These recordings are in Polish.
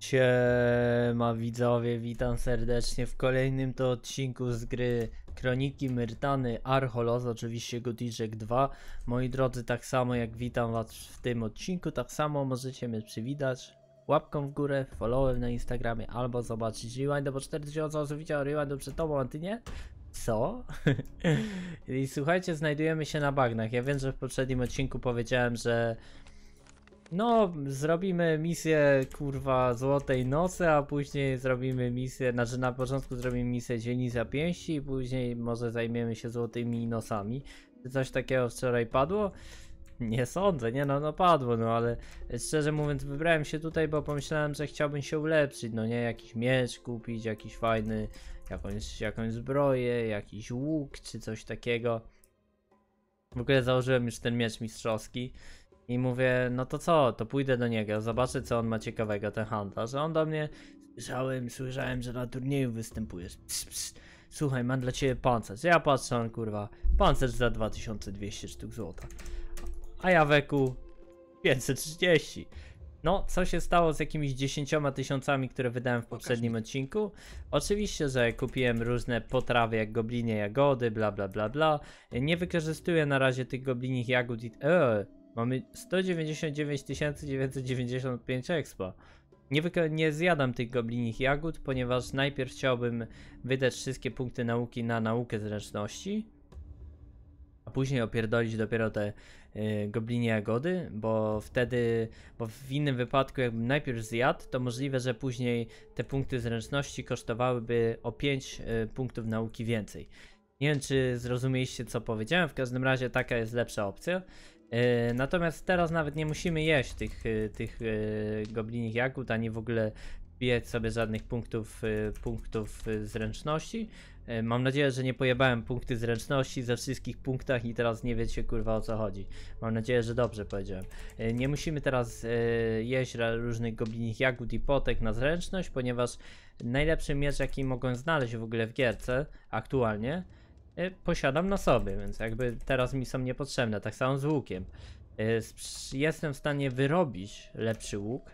Siema widzowie, witam serdecznie w kolejnym to odcinku z gry Kroniki Myrtany Archolos, oczywiście Goticzek 2. Moi drodzy, tak samo jak witam was w tym odcinku, tak samo możecie mnie przywitać łapką w górę, followem na Instagramie albo zobaczyć Rewind, bo 4000 osób widziało Rewind przed tobą, a ty nie? Co? I słuchajcie, znajdujemy się na bagnach. Ja wiem, że w poprzednim odcinku powiedziałem, że no, zrobimy misję kurwa Złotej Nocy, a później zrobimy misję, znaczy na początku zrobimy misję Dzielnica Pięści i później może zajmiemy się Złotymi Nosami. Czy coś takiego wczoraj padło? Nie sądzę, nie no, no padło, no ale szczerze mówiąc wybrałem się tutaj, bo pomyślałem, że chciałbym się ulepszyć, no nie, jakiś miecz kupić, jakiś fajny, jakąś, jakąś zbroję, jakiś łuk, czy coś takiego. W ogóle założyłem już ten miecz mistrzowski i mówię, no to co, to pójdę do niego, zobaczę co on ma ciekawego, ten handlarz. A on do mnie, słyszałem, słyszałem, że na turnieju występujesz. Psz, psz. Słuchaj, mam dla ciebie pancerz. Ja patrzę, on kurwa, pancerz za 2200 sztuk złota. A ja weku 530. No, co się stało z jakimiś 10 tysiącami, które wydałem w poprzednim odcinku? Oczywiście, że kupiłem różne potrawy jak goblinie jagody, bla bla bla bla. Nie wykorzystuję na razie tych goblinich jagód i... Eee, mamy 199 995 expa. Nie, nie zjadam tych goblinich jagód, ponieważ najpierw chciałbym wydać wszystkie punkty nauki na naukę zręczności, a później opierdolić dopiero te y, goblinie jagody, bo wtedy, bo w innym wypadku jakbym najpierw zjadł, to możliwe, że później te punkty zręczności kosztowałyby o 5 y, punktów nauki więcej. Nie wiem, czy zrozumieliście, co powiedziałem, w każdym razie taka jest lepsza opcja. Yy, natomiast teraz nawet nie musimy jeść tych, yy, tych yy, goblinich jagód, ani w ogóle wbijać sobie żadnych punktów, punktów zręczności. Mam nadzieję, że nie pojebałem punkty zręczności ze wszystkich punktach i teraz nie wiecie kurwa o co chodzi. Mam nadzieję, że dobrze powiedziałem. Nie musimy teraz jeść różnych goblinich jagód i potek na zręczność, ponieważ najlepszy miecz jaki mogłem znaleźć w ogóle w gierce aktualnie posiadam na sobie, więc jakby teraz mi są niepotrzebne. Tak samo z łukiem. Y, Jestem w stanie wyrobić lepszy łuk,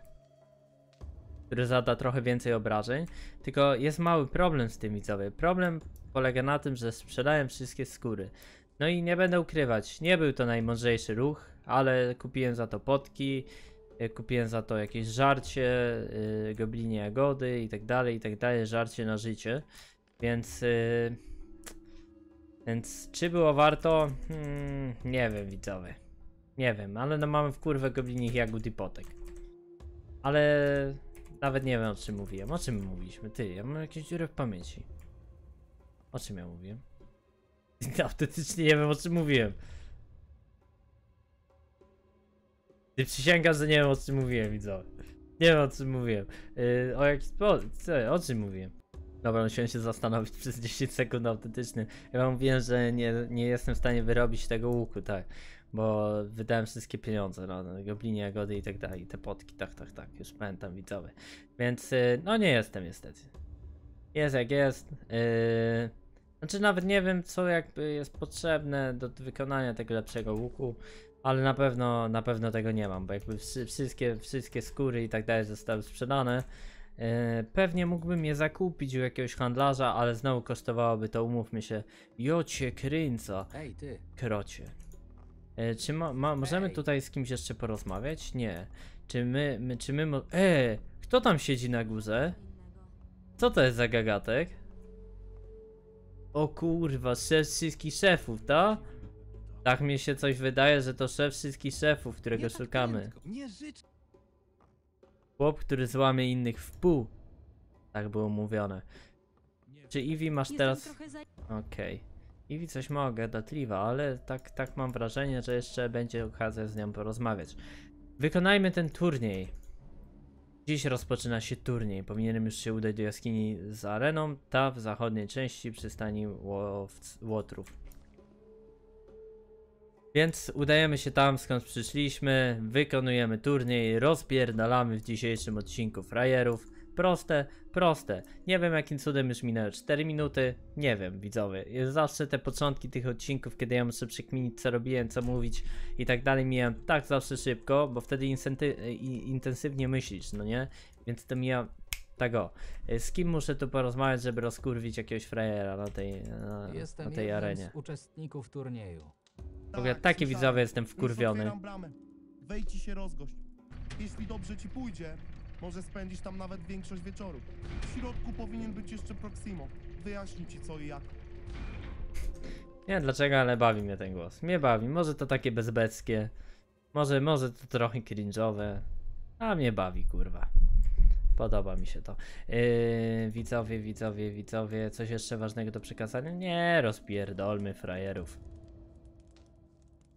który zada trochę więcej obrażeń, tylko jest mały problem z tym widzowie. Problem polega na tym, że sprzedałem wszystkie skóry. No i nie będę ukrywać, nie był to najmądrzejszy ruch, ale kupiłem za to potki, y, kupiłem za to jakieś żarcie, y, goblinie jagody i tak dalej, i tak dalej, żarcie na życie. Więc y, więc czy było warto? Hmm, nie wiem, widzowie. Nie wiem, ale no mamy w kurwę goblinich jagód i potek. Ale nawet nie wiem o czym mówiłem. O czym mówiliśmy? Ty, ja mam jakieś dziurę w pamięci. O czym ja mówiłem? Autentycznie nie wiem o czym mówiłem. Ty przysięgasz, że nie wiem o czym mówiłem, widzowie. Nie wiem o czym mówiłem. Yy, o jakiś... O, co, o czym mówiłem? Dobra, musiałem się zastanowić przez 10 sekund autentycznie. Ja wam mówiłem, że nie, nie jestem w stanie wyrobić tego łuku, tak. Bo wydałem wszystkie pieniądze no, na goblinie jagody i tak dalej. Te potki, tak, tak, tak. Już pamiętam widzowie. Więc y, no nie jestem niestety. Jest jak jest. Yy... Znaczy nawet nie wiem co jakby jest potrzebne do wykonania tego lepszego łuku. Ale na pewno, na pewno tego nie mam, bo jakby wszy- wszystkie, wszystkie skóry i tak dalej zostały sprzedane. E, Pewnie mógłbym je zakupić u jakiegoś handlarza, ale znowu kosztowałoby to, umówmy się, jocie kręca, Ej, ty. krocie. E, Czy ma, ma, możemy Ej. tutaj z kimś jeszcze porozmawiać? Nie. Czy my, my czy my mo- E, kto tam siedzi na górze? Co to jest za gagatek? O kurwa, szef wszystkich szefów, tak? Tak mi się coś wydaje, że to szef wszystkich szefów, którego tak szukamy. Chłop, który złamie innych w pół. Tak było mówione. Czy Iwi masz teraz... Okej. Iwi coś ma gadatliwa, ale tak, tak mam wrażenie, że jeszcze będzie okazja z nią porozmawiać. Wykonajmy ten turniej. Dziś rozpoczyna się turniej. Powinienem już się udać do jaskini z areną, ta w zachodniej części przystani Łotrów. Więc udajemy się tam, skąd przyszliśmy, wykonujemy turniej, rozpierdalamy w dzisiejszym odcinku frajerów. Proste, proste. Nie wiem jakim cudem już minęły 4 minuty, nie wiem widzowie. Jest zawsze te początki tych odcinków, kiedy ja muszę przekminić co robiłem, co mówić i tak dalej mijają tak zawsze szybko, bo wtedy intensywnie myślisz, no nie? Więc to mija tego. Y, Z kim muszę tu porozmawiać, żeby rozkurwić jakiegoś frajera na tej, na, Jestem na tej jednym arenie? z uczestników turnieju. W ogóle Tak, taki słyszałem. widzowie jestem wkurwiony. bramę. Wejdź i się rozgość. Jeśli dobrze ci pójdzie, może spędzisz tam nawet większość wieczoru. W środku powinien być jeszcze Proximo. Wyjaśni ci co i jak. Nie wiem dlaczego, ale bawi mnie ten głos. Mnie bawi. Może to takie bezbeckie. Może, może to trochę cringe'owe. A mnie bawi, kurwa. Podoba mi się to. Yy, widzowie, widzowie, widzowie. Coś jeszcze ważnego do przekazania? Nie, rozpierdolmy frajerów.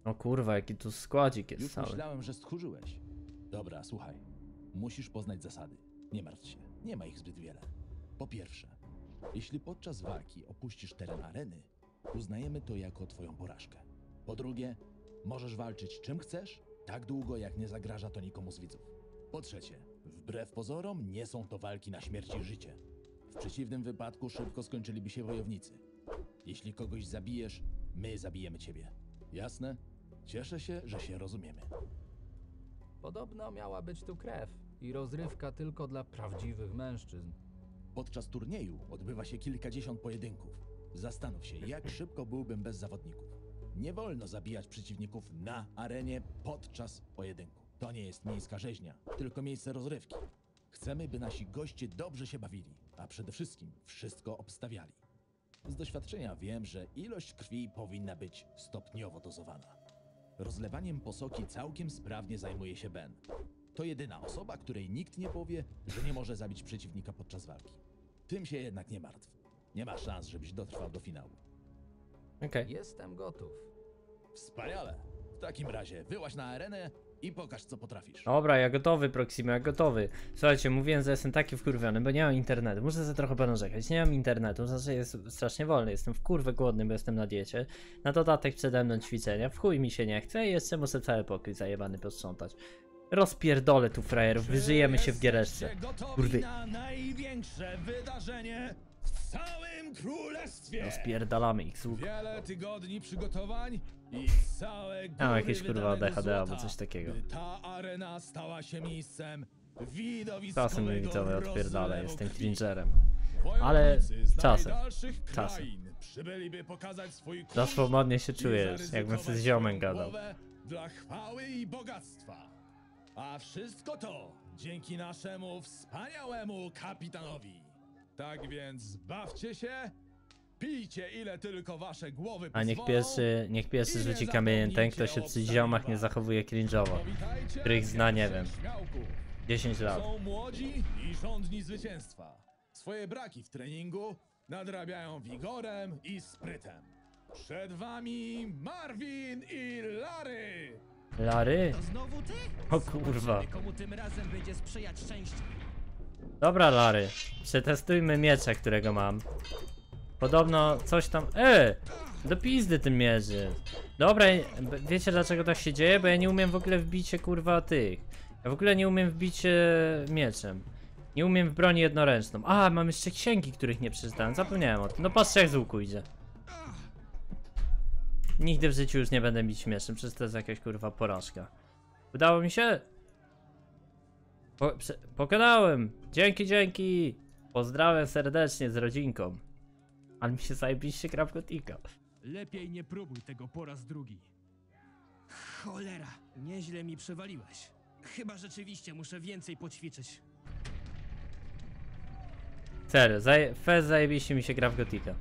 No kurwa, jaki tu składzik jest Już cały. myślałem, że stchórzyłeś. Dobra, słuchaj. Musisz poznać zasady. Nie martw się, nie ma ich zbyt wiele. Po pierwsze, jeśli podczas walki opuścisz teren areny, uznajemy to jako twoją porażkę. Po drugie, możesz walczyć czym chcesz, tak długo jak nie zagraża to nikomu z widzów. Po trzecie, wbrew pozorom nie są to walki na śmierć i życie. W przeciwnym wypadku szybko skończyliby się wojownicy. Jeśli kogoś zabijesz, my zabijemy ciebie. Jasne? Cieszę się, że się rozumiemy. Podobno miała być tu krew i rozrywka tylko dla prawdziwych mężczyzn. Podczas turnieju odbywa się kilkadziesiąt pojedynków. Zastanów się, jak szybko byłbym bez zawodników. Nie wolno zabijać przeciwników na arenie podczas pojedynku. To nie jest miejska rzeźnia, tylko miejsce rozrywki. Chcemy, by nasi goście dobrze się bawili, a przede wszystkim wszystko obstawiali. Z doświadczenia wiem, że ilość krwi powinna być stopniowo dozowana. Rozlewaniem posoki całkiem sprawnie zajmuje się Ben. To jedyna osoba, której nikt nie powie, że nie może zabić przeciwnika podczas walki. Tym się jednak nie martw. Nie ma szans, żebyś dotrwał do finału. Okej. Jestem gotów. Wspaniale! W takim razie wyłaź na arenę i pokaż, co potrafisz. Dobra, ja gotowy, Proximo, ja gotowy. Słuchajcie, mówiłem, że jestem taki wkurwiony, bo nie mam internetu. Muszę sobie trochę ponarzekać. Nie mam internetu, znaczy jest strasznie wolny. Jestem w kurwę głodny, bo jestem na diecie. Na dodatek przede mną ćwiczenia. W chuj mi się nie chce i jeszcze muszę cały pokój zajebany posprzątać. Rozpierdolę tu frajerów, wyżyjemy się w giereszce. Kurwy. na największe wydarzenie w całym królestwie! Rozpierdalamy ich z łuku. Wiele tygodni przygotowań Mam jakieś kurwa DHD albo coś takiego. Ta arena stała się miejscem Czasem mi widzowie odpierdala, rozlewu jestem cringerem. Ale czasem, czasem. krain Przybyliby pokazać swój Za swobodnie się czujesz, jakbym sobie z ziomem gadał. Dla chwały i bogactwa. A wszystko to dzięki naszemu wspaniałemu kapitanowi. Tak więc bawcie się, pijcie ile tylko wasze głowy A niech pierwszy, niech pierwszy rzuci kamieniem ten, kto się przy ziomach nie zachowuje cringe'owo. Których zna, nie wiem. pierwszych śmiałków. 10 lat. Są młodzi i żądni zwycięstwa. Swoje braki w treningu nadrabiają wigorem i sprytem. Przed wami Marvin i Larry! Lary? To znowu ty? O kurwa. Komu tym razem będzie sprzyjać szczęście. Dobra, Lary. Przetestujmy miecze, którego mam. Podobno coś tam. E! Do pizdy tym mierzy. Dobra, wiecie dlaczego tak się dzieje? Bo ja nie umiem w ogóle wbić się kurwa tych. Ja w ogóle nie umiem wbić mieczem. Nie umiem w broni jednoręczną. A, mam jeszcze księgi, których nie przeczytałem. Zapomniałem o tym. No patrz jak z łuku idzie. Nigdy w życiu już nie będę bić mieczem, przecież to jest jakaś kurwa porażka. Udało mi się? Po, pokonałem! Dzięki, dzięki! Pozdrawiam serdecznie z rodzinką. Ale mi się zajebiście krapkotika. Lepiej nie próbuj tego po raz drugi. Cholera, nieźle mi przewaliłeś. Chyba rzeczywiście muszę więcej poćwiczyć. Serio, zaje, fez zajebiście mi się gra w Gotika.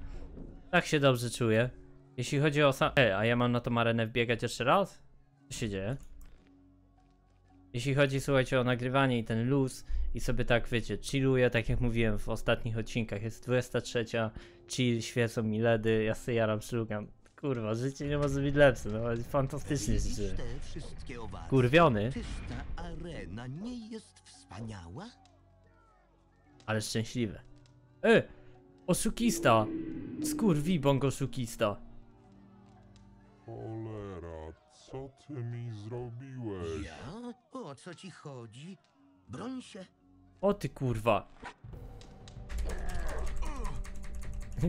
Tak się dobrze czuję. Jeśli chodzi o sam... E, a ja mam na tą arenę wbiegać jeszcze raz? Co się dzieje? Jeśli chodzi, słuchajcie, o nagrywanie i ten luz i sobie tak, wiecie, chilluję, tak jak mówiłem w ostatnich odcinkach, jest 23, chill, świecą mi ledy, ja sobie jaram, szlugam. Kurwa, życie nie może być lepsze, no fantastycznie owady? Kurwiony, arena nie jest wspaniała? ale szczęśliwy. E! Oszukista! Skurwi bąk oszukista. Cholera, co ty mi zrobiłeś? Ja? O co ci chodzi? Broń się. O ty kurwa.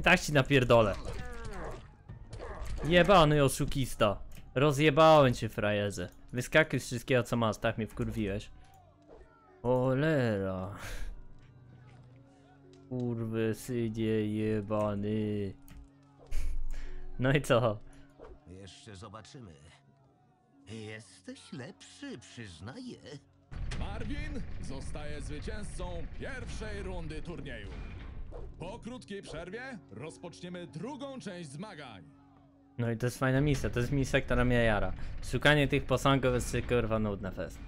Tak ci napierdolę. Jebany oszukista. Rozjebałem cię frajerze. Wyskakuj z wszystkiego co masz, tak mnie wkurwiłeś. Cholera. Kurwy synie jebany. No i co? Jeszcze zobaczymy. Jesteś lepszy, przyznaję. Marvin zostaje zwycięzcą pierwszej rundy turnieju. Po krótkiej przerwie rozpoczniemy drugą część zmagań. No i to jest fajna misja, to jest misja, która mnie jara. Szukanie tych posągów jest kurwa nudne fest.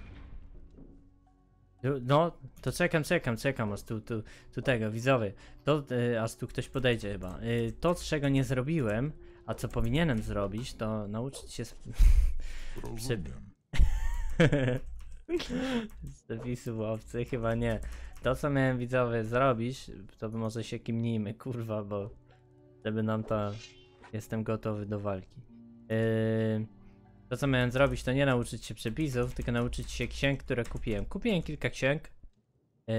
No, No, to czekam, czekam, czekam, aż tu, tu, tu tego, widzowie, to, y, aż tu ktoś podejdzie chyba. Y, to, czego nie zrobiłem, a co powinienem zrobić, to nauczyć się... Rozumiem. Z zapisu łowcy chyba nie. To co miałem widzowie zrobić, to może się kimnijmy, kurwa, bo żeby nam to... Jestem gotowy do walki. Yy, to co miałem zrobić, to nie nauczyć się przepisów, tylko nauczyć się księg, które kupiłem. Kupiłem kilka księg. Yy,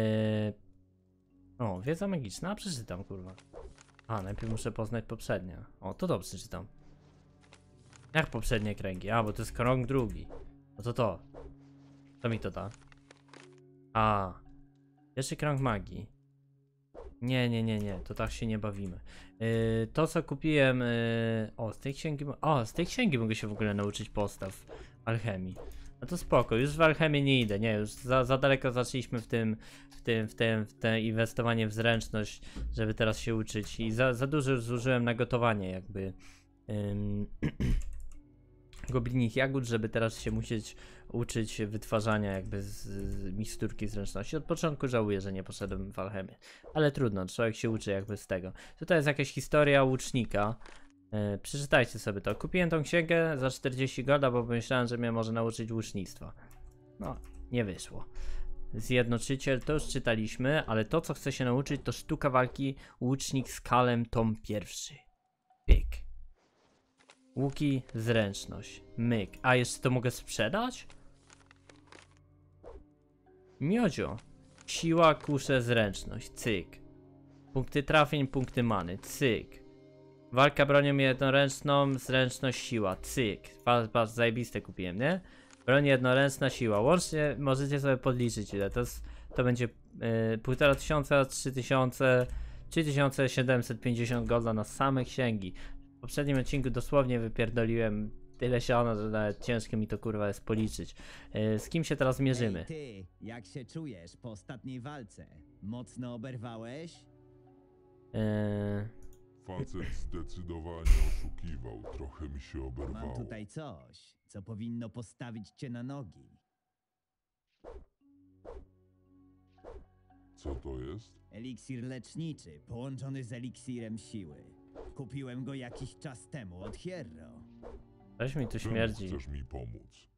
o, wiedza magiczna, przeczytam, kurwa. A, najpierw muszę poznać poprzednie. O, to dobrze czytam. Jak poprzednie kręgi? A, bo to jest krąg drugi. No to to. Co mi to da? A. Pierwszy krąg magii. Nie, nie, nie, nie, to tak się nie bawimy. Yy, to co kupiłem. Yy, o, z tej księgi. O, z tej księgi mogę się w ogóle nauczyć postaw alchemii. No to spoko, już w alchemię nie idę, nie, już za, za daleko zaczęliśmy w tym, w tym, w tym, w te inwestowanie w zręczność, żeby teraz się uczyć i za, za dużo już zużyłem na gotowanie jakby ym, goblinich jagód, żeby teraz się musieć uczyć wytwarzania jakby z, z zręczności. Od początku żałuję, że nie poszedłem w alchemię, ale trudno, człowiek się uczy jakby z tego. Tutaj jest jakaś historia łucznika. Yy, przeczytajcie sobie to. Kupiłem tą księgę za 40 golda, bo myślałem, że mnie może nauczyć łucznictwa. No, nie wyszło. Zjednoczyciel to już czytaliśmy, ale to co chcę się nauczyć to sztuka walki łucznik z kalem tom pierwszy. Pyk. Łuki, zręczność. Myk. A jeszcze to mogę sprzedać? Miodzio. Siła, kusze, zręczność. Cyk. Punkty trafień, punkty many. Cyk. Walka bronią jednoręczną, zręczność, siła. Cyk. Patrz, zajebiste kupiłem, nie? Broń jednoręczna, siła. Łącznie możecie sobie podliczyć ile. To, jest, to będzie yy, 1500, 3000, 3750 golda na same księgi. W poprzednim odcinku dosłownie wypierdoliłem tyle siana, że nawet ciężko mi to kurwa jest policzyć. Yy, z kim się teraz mierzymy? Ej, ty, jak się czujesz po ostatniej walce? Mocno oberwałeś? Yy, Facet zdecydowanie oszukiwał, trochę mi się Mam oberwało. tutaj coś, co powinno postawić cię na nogi. Co to jest? Eliksir leczniczy, połączony z eliksirem siły. Kupiłem go jakiś czas temu od Hierro. coś mi tu Czemu śmierdzi. chcesz mi pomóc?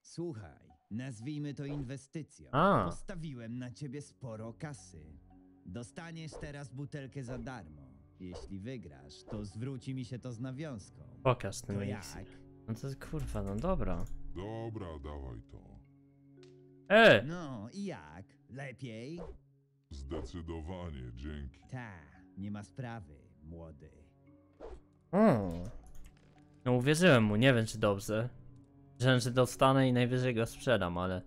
Słuchaj, nazwijmy to inwestycją. A. Postawiłem na ciebie sporo kasy. Dostaniesz teraz butelkę za darmo. Jeśli wygrasz, to zwróci mi się to z nawiązką. Pokaż ten To jak? No to jest kurwa, no dobra. Dobra, dawaj to. E! No i jak? Lepiej? Zdecydowanie, dzięki. Ta, nie ma sprawy, młody. O. No uwierzyłem mu, nie wiem czy dobrze. Myślałem, że dostanę i najwyżej go sprzedam, ale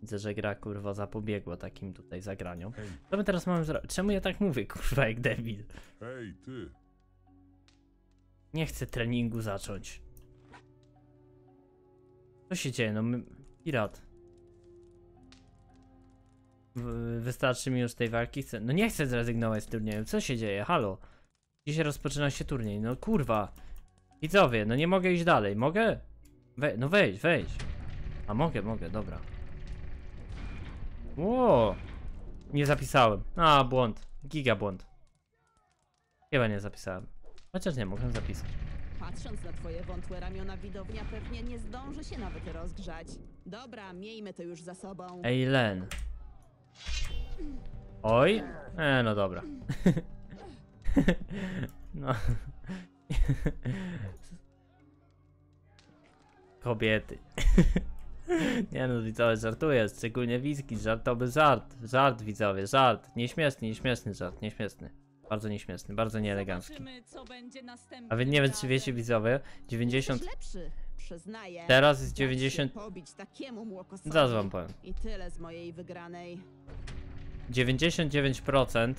widzę, że gra kurwa zapobiegła takim tutaj zagraniom. Hej, Co my teraz mamy zrobić? Czemu ja tak mówię, kurwa, jak debil? hej, ty! Nie chcę treningu zacząć. Co się dzieje? No my... Pirat. Wystarczy mi już tej walki. Chcę... No nie chcę zrezygnować z turnieju. Co się dzieje? Halo? Dzisiaj rozpoczyna się turniej. No kurwa. Widzowie, no nie mogę iść dalej. Mogę? We... No wejdź, wejdź. A mogę, mogę, dobra. Ło! Nie zapisałem. A, błąd. Giga błąd. Chyba nie zapisałem. Chociaż nie, mogłem zapisać. Patrząc na twoje wątłe ramiona, widownia pewnie nie zdąży się nawet rozgrzać. Dobra, miejmy to już za sobą. Ej, Len. Oj. E, no dobra. no. Kobiety. Nie no, widzowie, żartuję, szczególnie wizki, żartowy żart, żart widzowie, żart, nieśmieszny, nieśmieszny żart, nieśmieszny, bardzo nieśmieszny, bardzo nieelegancki. Zobaczymy, A wy nie wiem czy wiecie widzowie, 90, Jesteś lepszy. Przyznaję. Teraz jest dać się 90 pobić takiemu młokosowi. Zaraz wam powiem. I tyle z mojej wygranej. 99%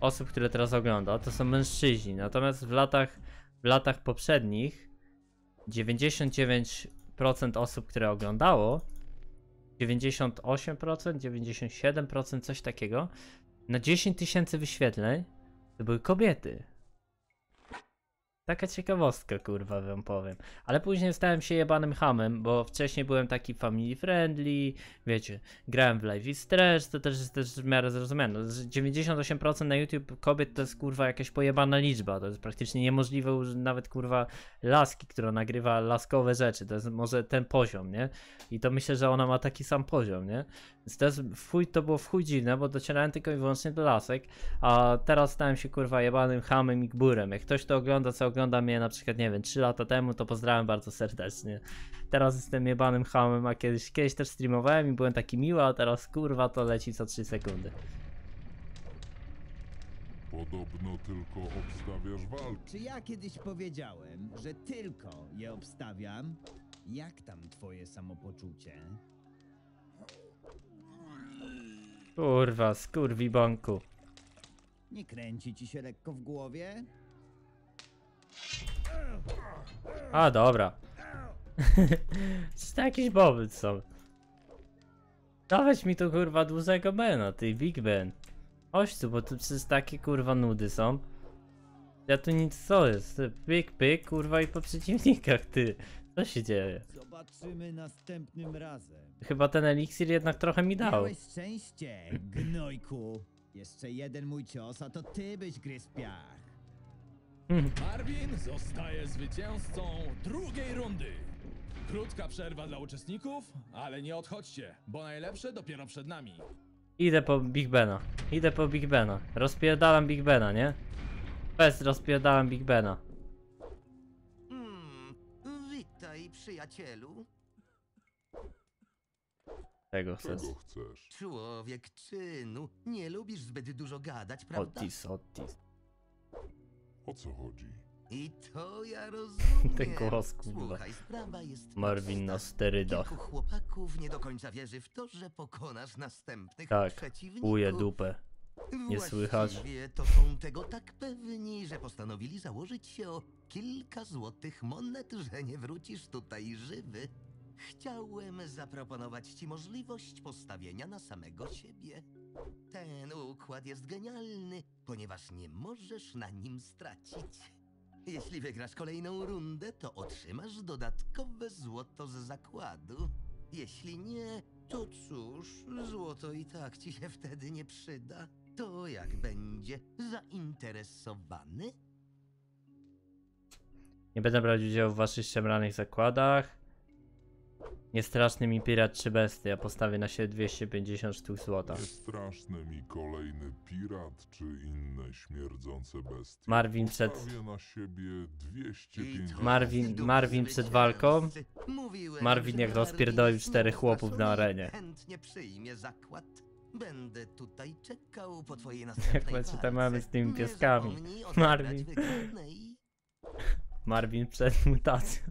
osób, które teraz ogląda, to są mężczyźni. Natomiast w latach, w latach poprzednich 99% osób, które oglądało, 98%, 97%, coś takiego, na 10 tysięcy wyświetleń to były kobiety. Taka ciekawostka, kurwa, wam powiem. Ale później stałem się jebanym hamem, bo wcześniej byłem taki family friendly, wiecie, grałem w Live is Stretch, to też jest też w miarę zrozumiane. No, że 98% na YouTube kobiet to jest kurwa jakaś pojebana liczba, to jest praktycznie niemożliwe nawet kurwa laski, która nagrywa laskowe rzeczy, to jest może ten poziom, nie? I to myślę, że ona ma taki sam poziom, nie? Więc to, jest, chuj, to było w chuj dziwne, bo docierałem tylko i wyłącznie do lasek, a teraz stałem się kurwa jebanym hamem i gburem. Jak ktoś to ogląda, co ogląda mnie na przykład, nie wiem, 3 lata temu, to pozdrawiam bardzo serdecznie. Teraz jestem jebanym hamem, a kiedyś, kiedyś też streamowałem i byłem taki miły, a teraz kurwa to leci co 3 sekundy. Podobno tylko obstawiasz walki. Czy ja kiedyś powiedziałem, że tylko je obstawiam? Jak tam twoje samopoczucie? Kurwa, skurwi bąku. Nie kręci ci się lekko w głowie? A dobra. To jakiś powód są? Dawać mi tu kurwa dużego Bena, ty Big Ben. Chodź tu, bo tu przecież takie kurwa nudy są. Ja tu nic co jest. Pyk, pyk, kurwa i po przeciwnikach, ty. Co się dzieje? Zobaczymy następnym razem. Chyba ten eliksir jednak trochę mi dał. Miałeś szczęście, gnojku. Jeszcze jeden mój cios, a to ty byś gryzł piach. Marvin zostaje zwycięzcą drugiej rundy. Krótka przerwa dla uczestników, ale nie odchodźcie, bo najlepsze dopiero przed nami. Idę po Big Bena. Idę po Big Bena. Rozpierdalam Big Bena, nie? Bez rozpierdalam Big Bena. Hmm, witaj, przyjacielu. Tego chcesz? Człowiek czynu. Nie lubisz zbyt dużo gadać, prawda? Otis, Otis. O co chodzi? I to ja rozumiem. Ten głos, kurwa. Słuchaj, sprawa jest Marvin na sterydach. Kilku chłopaków nie do końca wierzy w to, że pokonasz następnych Tak, przeciwników. Uje dupę. Nie słychać? Właściwie to są tego tak pewni, że postanowili założyć się o kilka złotych monet, że nie wrócisz tutaj żywy. Chciałem zaproponować ci możliwość postawienia na samego siebie. Ten układ jest genialny, ponieważ nie możesz na nim stracić. Jeśli wygrasz kolejną rundę, to otrzymasz dodatkowe złoto z zakładu. Jeśli nie, to cóż, złoto i tak ci się wtedy nie przyda. To jak będzie zainteresowany? Nie będę brać udziału w waszych szemranych zakładach. Niestraszny mi pirat czy bestia. Ja postawię na siebie 250 sztuk złota. Nie straszny mi kolejny pirat czy inne śmierdzące bestie. Marvin przed- Postawię na siebie 250... Marvin- Marvin przed walką. Marvin jak rozpierdolił czterech chłopów na arenie. Chętnie przyjmie zakład. Będę tutaj czekał po twojej następnej będzie walce. te mamy z tymi pieskami. Marvin. Marvin przed mutacją.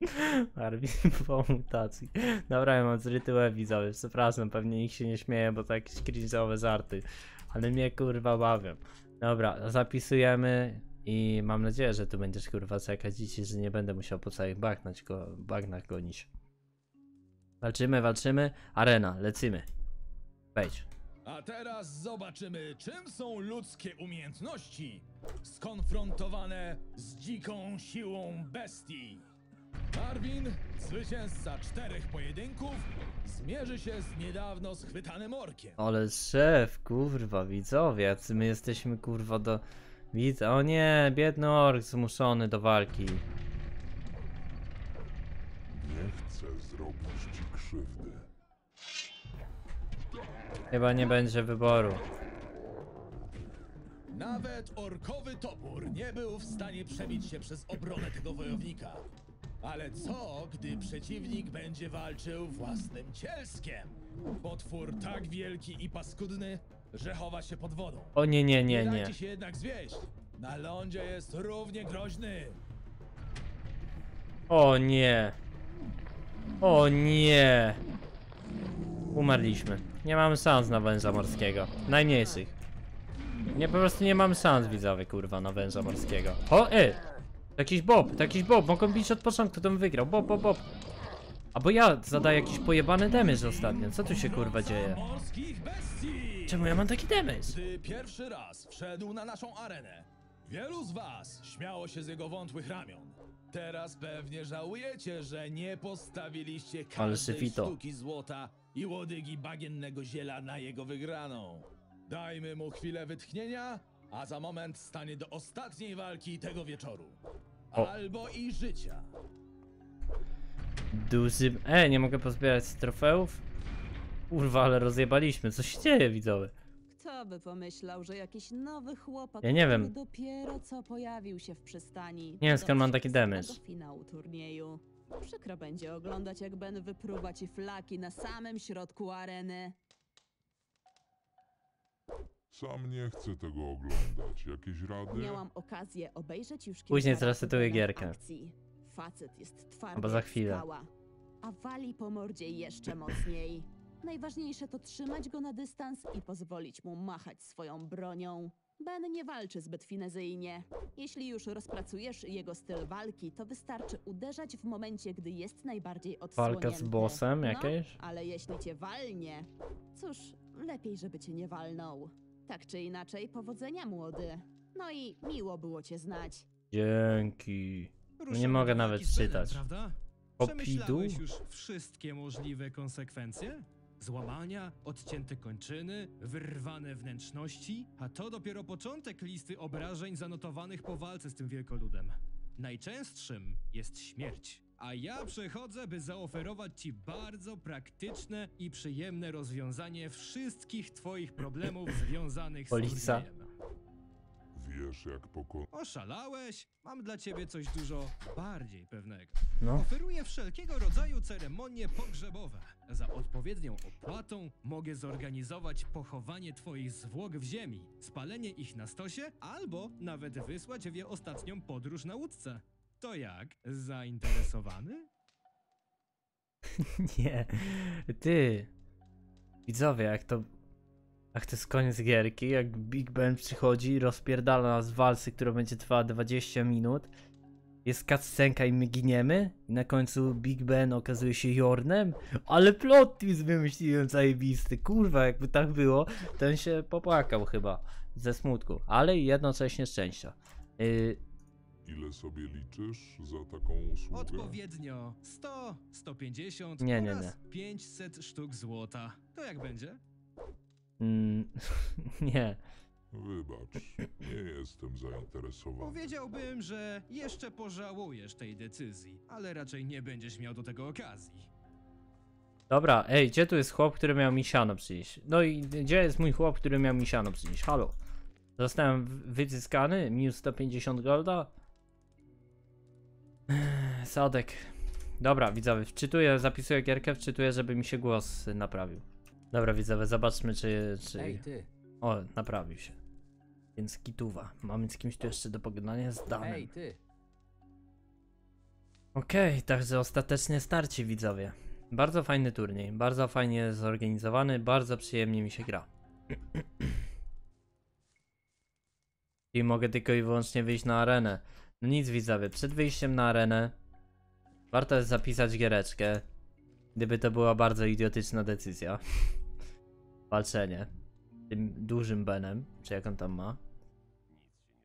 Marvin po mutacji. Dobra, ja mam zryty łeb widzowie. Przepraszam, pewnie nikt się nie śmieje, bo to jakieś cringe'owe żarty. Ale mnie kurwa bawią. Dobra, zapisujemy i mam nadzieję, że tu będziesz kurwa czekać dzisiaj, że nie będę musiał po całych bagnach, go, bagnach gonić. Walczymy, walczymy. Arena, lecimy. Wejdź. A teraz zobaczymy, czym są ludzkie umiejętności skonfrontowane z dziką siłą bestii. Marvin, zwycięzca czterech pojedynków, zmierzy się z niedawno schwytanym orkiem. Ale szef, kurwa, widzowie, jacy my jesteśmy kurwa do... Widz... O nie, biedny ork zmuszony do walki. Nie chcę zrobić ci krzywdy. Chyba nie będzie wyboru. Nawet orkowy topór nie był w stanie przebić się przez obronę tego wojownika. Ale co, gdy przeciwnik będzie walczył własnym cielskiem? Potwór tak wielki i paskudny, że chowa się pod wodą. O nie, nie, nie, nie nie. się jednak zwieść. Na lądzie jest równie groźny. O nie. O nie. Umarliśmy. Nie mamy szans na węża morskiego. Najmniejszych. Nie, po prostu nie mamy szans, widzowie, kurwa, na węża morskiego. O, e! Jakiś bob, to jakiś bob. Mogą bić od początku, to bym wygrał. Bob, bob, bob. Albo ja zadaję jakiś pojebany damage ostatnio. Co tu się kurwa dzieje? Czemu ja mam taki damage? Gdy pierwszy raz wszedł na naszą arenę, wielu z was śmiało się z jego wątłych ramion. Teraz pewnie żałujecie, że nie postawiliście każdej sztuki złota i łodygi bagiennego ziela na jego wygraną. Dajmy mu chwilę wytchnienia, a za moment stanie do ostatniej walki tego wieczoru. O. Albo i życia. Duży... E, nie mogę pozbierać trofeów? Kurwa, ale rozjebaliśmy. Co się dzieje, widzowie? Kto by pomyślał, że jakiś nowy chłopak, Ja nie który wiem. dopiero co pojawił się w przystani. Nie wiem, skąd mam taki do damage. samego finału turnieju. Przykro będzie oglądać, jak Ben wypruwa ci flaki na samym środku areny. Sam nie chcę tego oglądać. Jakieś rady? Miałam okazję obejrzeć już kilka Później zresetuję gierkę. akcji. Facet jest twardy Albo za jak chwilę. skała, a wali po mordzie jeszcze mocniej. Najważniejsze to trzymać go na dystans i pozwolić mu machać swoją bronią. Ben nie walczy zbyt finezyjnie. Jeśli już rozpracujesz jego styl walki, to wystarczy uderzać w momencie, gdy jest najbardziej odsłonięty. Walka z bossem No, jakieś? ale jeśli cię walnie, cóż, lepiej, żeby cię nie walnął. Tak czy inaczej, powodzenia młody. No i miło było cię znać. Dzięki. Ruszamy nie mogę nawet czytać. Prawda? Popidu? Przemyślałeś już wszystkie możliwe konsekwencje? Złamania, odcięte kończyny, wyrwane wnętrzności, a to dopiero początek listy obrażeń zanotowanych po walce z tym wielkoludem. Najczęstszym jest śmierć. A ja przechodzę, by zaoferować ci bardzo praktyczne i przyjemne rozwiązanie wszystkich twoich problemów związanych z Polisa. turniejem. Wiesz, jak pokonać. Oszalałeś? Mam dla ciebie coś dużo bardziej pewnego. No. Oferuję wszelkiego rodzaju ceremonie pogrzebowe. Za odpowiednią opłatą mogę zorganizować pochowanie twoich zwłok w ziemi, spalenie ich na stosie, albo nawet wysłać w je ostatnią podróż na łódce. To jak? Zainteresowany? Nie. Ty. Widzowie, jak to... Jak to jest koniec gierki, jak Big Ben przychodzi, rozpierdala nas w walce, która będzie trwała 20 minut. Jest cutscenka i my giniemy. I na końcu Big Ben okazuje się Jornem. Ale plot twist wymyśliłem zajebisty. Kurwa, jakby tak było, ten się popłakał chyba. Ze smutku. Ale i jednocześnie szczęścia. Yy, Ile sobie liczysz za taką usługę? Odpowiednio 100, 150 Nie, nie, oraz 500 sztuk złota. To jak będzie? mm, nie. Wybacz, nie jestem zainteresowany. Powiedziałbym, że jeszcze pożałujesz tej decyzji, ale raczej nie będziesz miał do tego okazji. Dobra, ej, gdzie tu jest chłop, który miał mi siano przynieść? No i gdzie jest mój chłop, który miał mi siano przynieść? Halo? Zostałem wyzyskany? Minus 150 golda? Sadek. Dobra, widzowie, wczytuję, zapisuję gierkę, wczytuję, żeby mi się głos naprawił. Dobra, widzowie, zobaczmy, czy... czy... Ej, ty. O, naprawił się. Więc kituwa. Mamy z kimś tu jeszcze do pogadania z Danem. Ej, ty. Okej, także ostatecznie starcie widzowie. Bardzo fajny turniej, bardzo fajnie zorganizowany, bardzo przyjemnie mi się gra. I mogę tylko i wyłącznie wyjść na arenę. No nic widzowie, przed wyjściem na arenę warto jest zapisać giereczkę. Gdyby to była bardzo idiotyczna decyzja. Walczenie. Tym dużym Benem, czy jak on tam ma.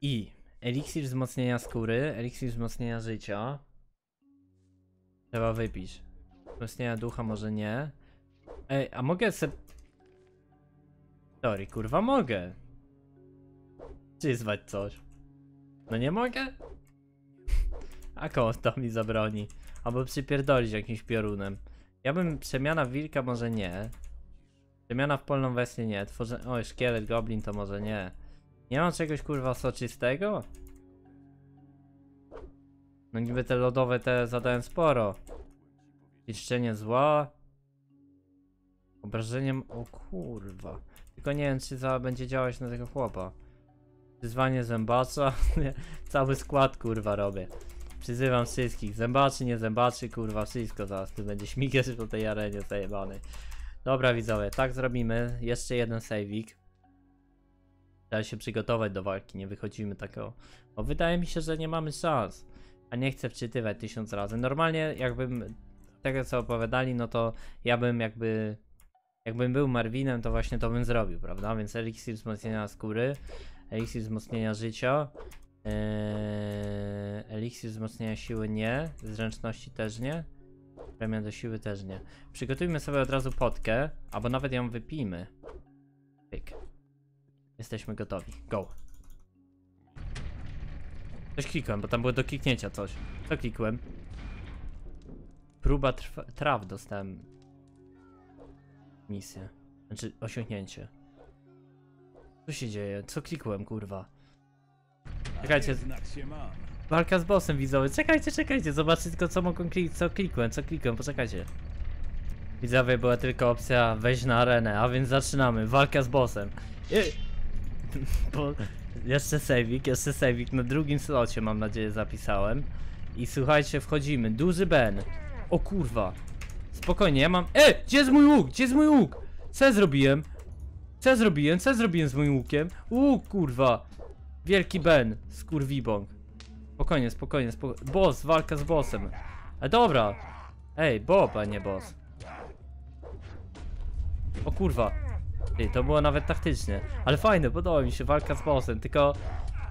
I eliksir wzmocnienia skóry, eliksir wzmocnienia życia. Trzeba wypić. Wzmocnienia ducha może nie. Ej, a mogę se... Sorry, kurwa mogę. Przyzwać coś. No nie mogę? A koło mi zabroni. Albo przypierdolić jakimś piorunem. Ja bym przemiana wilka może nie. Przemiana w polną wersję nie. Tworzę... Oj, szkielet, goblin to może nie. Nie mam czegoś kurwa soczystego? No niby te lodowe te zadałem sporo. Niszczenie zła. Obrażeniem... O kurwa. Tylko nie wiem czy za będzie działać na tego chłopa. Wyzwanie zębacza. Cały skład kurwa robię. Przyzywam wszystkich. Zębaczy, nie zębaczy, kurwa, wszystko zaraz. Tu będzie śmigierz po tej arenie zajebany. Dobra widzowie, tak zrobimy. Jeszcze jeden saveik. Trzeba się przygotować do walki, nie wychodzimy tak o... Bo wydaje mi się, że nie mamy szans. A nie chcę wczytywać tysiąc razy. Normalnie jakbym tego co opowiadali, no to ja bym jakby... Jakbym był Marvinem, to właśnie to bym zrobił, prawda? Więc eliksir wzmocnienia skóry, eliksir wzmocnienia życia, Eee, eliksir wzmocnienia siły nie, zręczności też nie, premia do siły też nie. Przygotujmy sobie od razu potkę, albo nawet ją wypijmy. Pyk. Jesteśmy gotowi. Go. Coś klikłem, bo tam było do kliknięcia coś. Co klikłem? Próba traw dostałem. Misję. Znaczy osiągnięcie. Co się dzieje? Co klikłem, kurwa? Czekajcie. Walka z bossem widzowie. Czekajcie, czekajcie. Zobaczcie tylko co mogą klik co klikłem, co klikłem, poczekajcie. Widzowie była tylko opcja wejść na arenę, a więc zaczynamy. Walka z bossem. Bo jeszcze sejwik, jeszcze sejwik na drugim slocie mam nadzieję zapisałem. I słuchajcie, wchodzimy. Duży Ben. O kurwa. Spokojnie, ja mam... E! Gdzie jest mój łuk? Gdzie jest mój łuk? Co zrobiłem? Co zrobiłem? Co zrobiłem z moim łukiem? Łuk, kurwa. Wielki Ben, skurwibąk. Spokojnie, spokojnie, spokojnie. Boss, walka z bossem. A dobra. Ej, Bob, a nie boss. O kurwa. Ty, to było nawet taktycznie. Ale fajne, podoba mi się walka z bossem, tylko...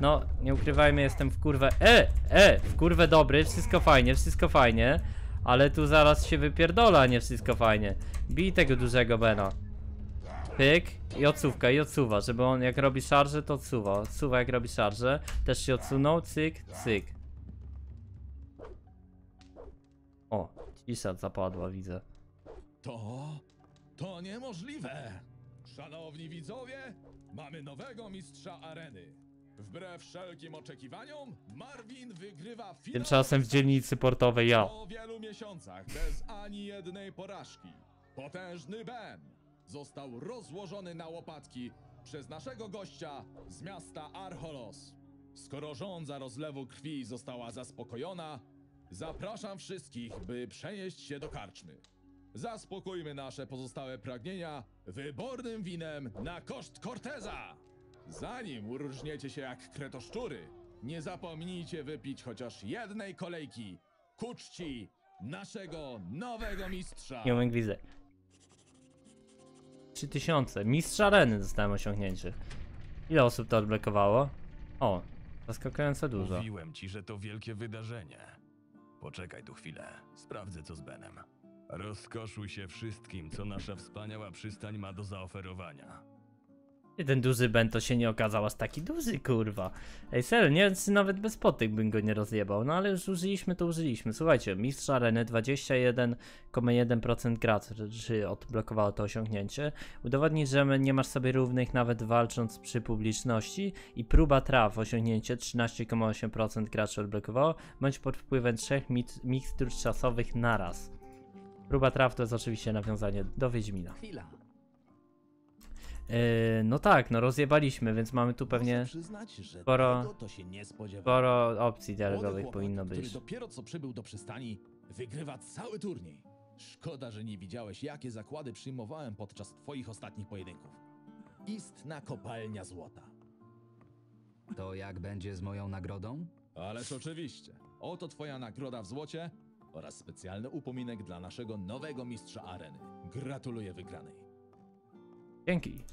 No, nie ukrywajmy, jestem w kurwę... E! E! W kurwę dobry, wszystko fajnie, wszystko fajnie. Ale tu zaraz się wypierdola, nie wszystko fajnie. Bij tego dużego Bena. Pyk i odsuwka i odsuwa, żeby on jak robi szarże to odsuwa, odsuwa jak robi szarże, też się odsunął, cyk, cyk. O, cisza zapadła, widzę. To... to niemożliwe! Szanowni widzowie, mamy nowego mistrza areny. Wbrew wszelkim oczekiwaniom, Marvin wygrywa finał Tymczasem w dzielnicy portowej ja. po wielu miesiącach bez ani jednej porażki. Potężny Ben został rozłożony na łopatki przez naszego gościa z miasta Archolos. Skoro żądza rozlewu krwi została zaspokojona, zapraszam wszystkich, by przenieść się do karczmy. Zaspokójmy nasze pozostałe pragnienia wybornym winem na koszt Corteza. Zanim uróżniecie się jak kretoszczury, nie zapomnijcie wypić chociaż jednej kolejki ku czci naszego nowego mistrza. 3000. Mistrz areny dostałem osiągnięcie. Ile osób to odblokowało? O, zaskakująco dużo. Mówiłem ci, że to wielkie wydarzenie. Poczekaj tu chwilę, sprawdzę co z Benem. Rozkoszuj się wszystkim, co nasza wspaniała przystań ma do zaoferowania. Ten duży Ben to się nie okazał aż taki duży, kurwa. Ej, serio, nie nawet bez potyk bym go nie rozjebał. No ale już użyliśmy, to użyliśmy. Słuchajcie, mistrz areny 21,1% graczy odblokowało to osiągnięcie. Udowodnij, że nie masz sobie równych nawet walcząc przy publiczności. I próba traw osiągnięcie 13,8% graczy odblokowało, bądź pod wpływem trzech mikstur czasowych naraz. Próba traw to jest oczywiście nawiązanie do Wiedźmina. Chwila. Yy, no tak, no rozjebaliśmy, więc mamy tu pewnie przyznać, że sporo- tego to się nie spodziewałem. sporo opcji dialogowych chłopak, powinno który być. dopiero co przybył do przystani, wygrywa cały turniej. Szkoda, że nie widziałeś, jakie zakłady przyjmowałem podczas twoich ostatnich pojedynków. Istna kopalnia złota. To jak będzie z moją nagrodą? Ależ oczywiście. Oto twoja nagroda w złocie oraz specjalny upominek dla naszego nowego mistrza areny. Gratuluję wygranej. Dzięki.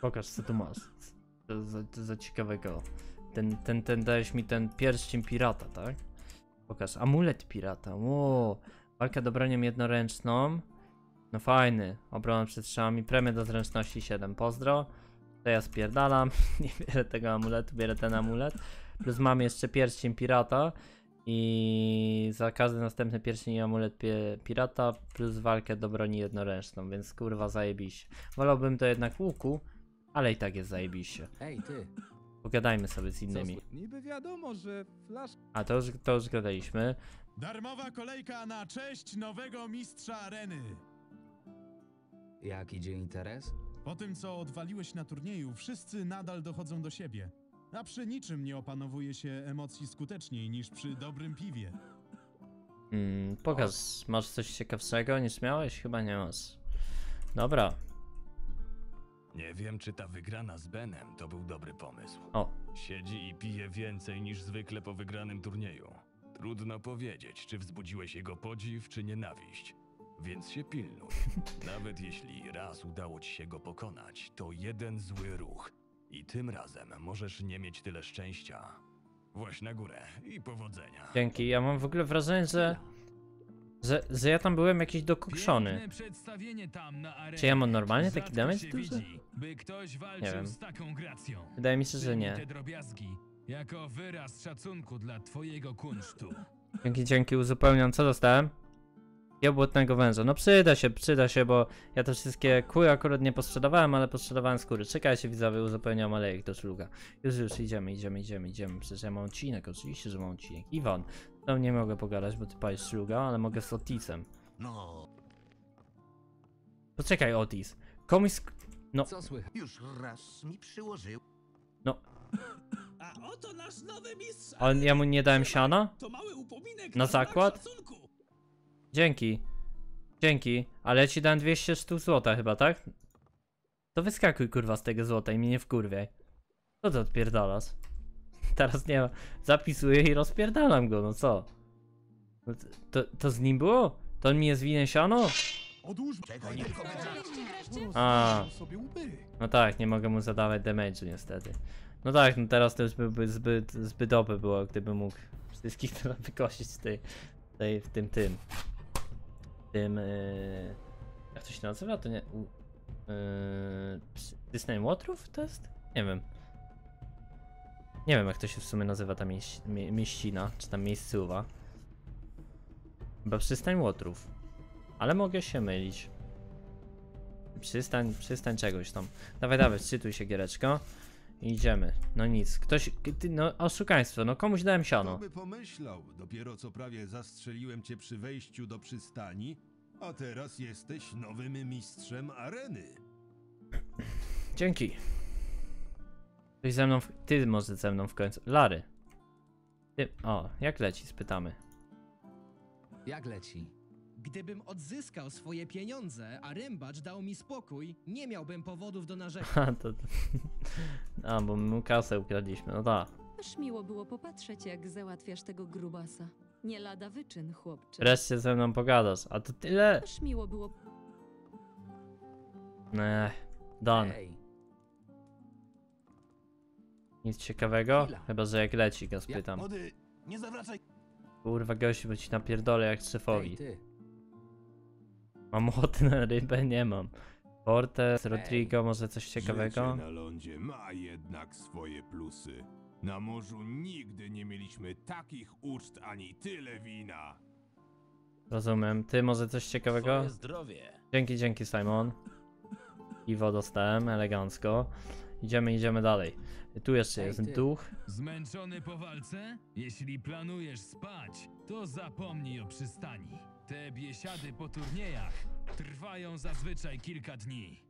Pokaż co tu masz. To za, to za ciekawego. Ten, ten, ten dałeś mi ten pierścień pirata, tak? Pokaż, amulet pirata. Ło, walka dobranią jednoręczną. No fajny. Obrona przed strzałami. Premia do zręczności 7. Pozdro. To ja spierdalam. Nie bierę tego amuletu, bierę ten amulet. Plus mam jeszcze pierścień pirata. I za każdy następny pierścień i amulet pie, pirata plus walkę do broni jednoręczną, więc kurwa zajebiście. Wolałbym to jednak łuku, ale i tak jest zajebiście. Ej, ty. Pogadajmy sobie z innymi. Niby wiadomo, że flash... A to już, to już gadaliśmy. Darmowa kolejka na cześć nowego mistrza areny. Jak idzie interes? Po tym, co odwaliłeś na turnieju, wszyscy nadal dochodzą do siebie. A przy niczym nie opanowuje się emocji skuteczniej niż przy dobrym piwie. Mm, pokaż, masz coś ciekawszego niż miałeś? Chyba nie masz. Dobra. Nie wiem, czy ta wygrana z Benem to był dobry pomysł. O, Siedzi i pije więcej niż zwykle po wygranym turnieju. Trudno powiedzieć, czy wzbudziłeś jego podziw, czy nienawiść. Więc się pilnuj. Nawet jeśli raz udało ci się go pokonać, to jeden zły ruch. I tym razem możesz nie mieć tyle szczęścia. Właź na górę i powodzenia. dzięki. Ja mam w ogóle wrażenie, że... Że, że ja tam byłem jakiś dokukszony. Piękne przedstawienie tam na arenie. Czy ja mam normalnie taki damage duży? widzi, By ktoś walczył wiem. z taką gracją. Wydaje mi się, że nie. jako wyraz szacunku dla twojego kunsztu. Dzięki, dzięki, uzupełniam. Co dostałem? Jabłotnego węża. No przyda się, przyda się, bo ja te wszystkie kły akurat nie posprzedawałem, ale posprzedawałem skóry. Czekajcie widzowie, uzupełniam alejek do szluga. Już, już, idziemy, idziemy, idziemy, idziemy. Przecież ja mam odcinek, oczywiście, że mam odcinek. Iwan, tam nie mogę pogadać, bo ty palisz szluga, ale mogę z Otisem. No, Poczekaj, Otis. Komuś... sk- No, Co słychać? już raz mi przyłożył. no, A oto nasz nowy mistrz! ale ja mu nie dałem siana? To mały upominek Na zakład? Dzięki. Dzięki, ale ja ci dałem 200 sztuk złota chyba, tak? To wyskakuj kurwa z tego złota i mnie nie wkurwiaj. Co ty odpierdalasz? Teraz nie ma. Zapisuję i rozpierdalam go, no co? No to, to, to z nim było? To on mi jest winien siano? Odłóż Czekaj, tylko A, no tak, nie mogę mu zadawać damage'u niestety. No tak, no teraz to już byłby zbyt, zbyt dobre było, gdyby mógł wszystkich teraz wykosić z tej, tej, w tym, tym. Tym, yy, jak to się nazywa? To nie, yy, Disney Łotrów to jest? Nie wiem. Nie wiem jak to się w sumie nazywa ta mieś, mie, mieścina, czy tam miejscowa. Chyba przystań Łotrów. Ale mogę się mylić. Przystań, przystań czegoś tam. Dawaj, dawaj, czytuj się giereczko. Idziemy. No nic, ktoś, ty, no oszukaństwo, no komuś dałem siano. Kto by pomyślał, dopiero co prawie zastrzeliłem cię przy wejściu do przystani, a teraz jesteś nowym mistrzem areny. Dzięki. Ktoś ze mną, w... ty może ze mną w końcu. Lary. Ty, o, jak leci, spytamy. Jak leci? Gdybym odzyskał swoje pieniądze, a rębacz dał mi spokój, nie miałbym powodów do narzekania. To. A, bo my mu kasę ukradliśmy, no da. Aż miło było popatrzeć, jak załatwiasz tego grubasa. Nie lada wyczyn, chłopcze. Wreszcie ze mną pogadasz, a to tyle. Aż miło było Ech, done. Ej, Nic ciekawego? Chwila. Chyba, że jak leci go spytam. Młody, nie zawracaj. Kurwa, gościu, bo ci napierdolę jak ej szefowi. ty. Mam ochoty na rybę? Nie mam. Fortes. Rodrigo, może coś ciekawego? Życie na lądzie ma jednak swoje plusy. Na morzu nigdy nie mieliśmy takich uczt ani tyle wina. Rozumiem. Ty może coś ciekawego? Twoje zdrowie. Dzięki, dzięki Simon. Piwo dostałem, elegancko. Idziemy, idziemy dalej. Tu jeszcze Ej, jest ty. duch. Zmęczony po walce? Jeśli planujesz spać, to zapomnij o przystani. Te biesiady po turniejach trwają zazwyczaj kilka dni.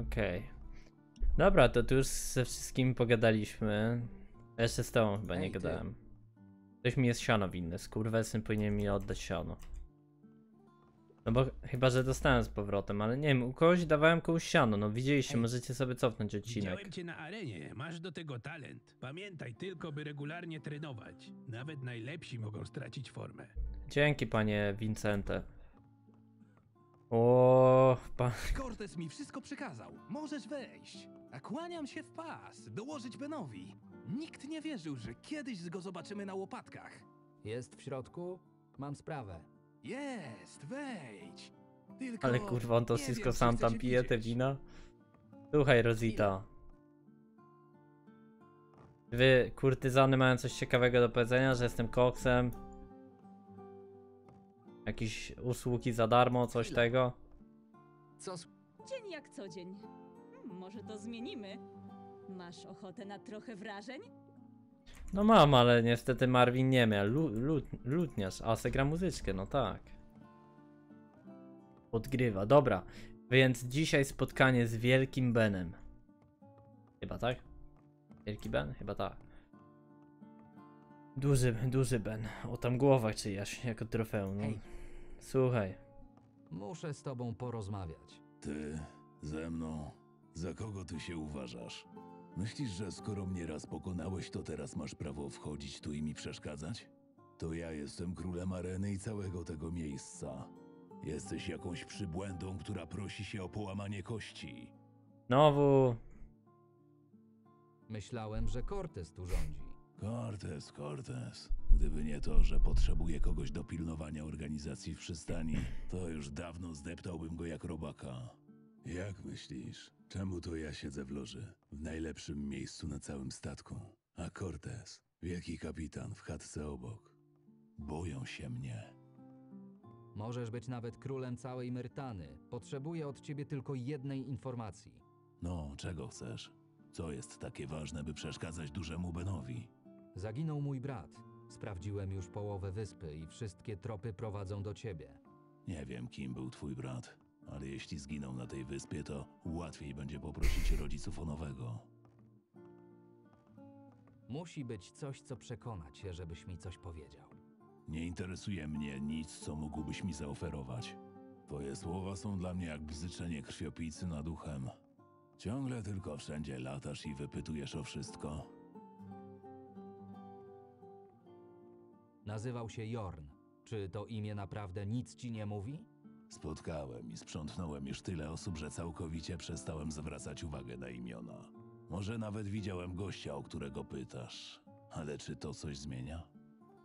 Okej. Dobra, to tu już ze wszystkimi pogadaliśmy. Jeszcze z tobą chyba nie Ej, ty. gadałem. Ktoś mi jest siano winny. Skurwesyn powinien mi oddać siano. No bo chyba, że dostałem z powrotem, ale nie wiem, u kogoś dawałem komuś siano. No widzieliście, Ej. możecie sobie cofnąć odcinek. Widziałem cię na arenie, masz do tego talent. Pamiętaj tylko, by regularnie trenować. Nawet najlepsi mogą stracić formę. Dzięki panie Vincente. O, pan... Cortez mi wszystko przekazał. Możesz wejść. A kłaniam się w pas, dołożyć Benowi. Nikt nie wierzył, że kiedyś go zobaczymy na łopatkach. Jest w środku? Mam sprawę. Jest, wejdź. Tylko Ale kurwa, on to nie wszystko wiem, sam tam pije te widzieć. wina. Słuchaj, Rosita. Wy, kurtyzany, mają coś ciekawego do powiedzenia, że jestem koksem. Jakieś usługi za darmo, coś tego. Co Dzień jak co dzień. Hmm, może to zmienimy. Masz ochotę na trochę wrażeń? No mam, ale niestety Marvin nie miał. Lu, lut, lutniarz, a se gra muzyczkę, no tak. Podgrywa, dobra. Więc dzisiaj spotkanie z Wielkim Benem. Chyba tak? Wielki Ben? Chyba tak. Duży, duży Ben. O tam głowa czyjaś, jako trofeum. No. Hej. Słuchaj. Muszę z tobą porozmawiać. Ty, ze mną, za kogo ty się uważasz? Myślisz, że skoro mnie raz pokonałeś, to teraz masz prawo wchodzić tu i mi przeszkadzać? To ja jestem królem areny i całego tego miejsca. Jesteś jakąś przybłędą, która prosi się o połamanie kości. Znowu. Myślałem, że Cortez tu rządzi. Cortez, Cortez. Gdyby nie to, że potrzebuję kogoś do pilnowania organizacji w przystani, to już dawno zdeptałbym go jak robaka. Jak myślisz, czemu to ja siedzę w loży? W najlepszym miejscu na całym statku. A Cortez, wielki kapitan w chatce obok. Boją się mnie. Możesz być nawet królem całej Myrtany. Potrzebuję od ciebie tylko jednej informacji. No, czego chcesz? Co jest takie ważne, by przeszkadzać dużemu Benowi? Zaginął mój brat. Sprawdziłem już połowę wyspy i wszystkie tropy prowadzą do ciebie. Nie wiem, kim był twój brat, ale jeśli zginął na tej wyspie, to łatwiej będzie poprosić rodziców o nowego. Musi być coś, co przekona cię, żebyś mi coś powiedział. Nie interesuje mnie nic, co mógłbyś mi zaoferować. Twoje słowa są dla mnie jak bzyczenie krwiopijcy nad uchem. Ciągle tylko wszędzie latasz i wypytujesz o wszystko. Nazywał się Jorn. Czy to imię naprawdę nic ci nie mówi? Spotkałem i sprzątnąłem już tyle osób, że całkowicie przestałem zwracać uwagę na imiona. Może nawet widziałem gościa, o którego pytasz. Ale czy to coś zmienia?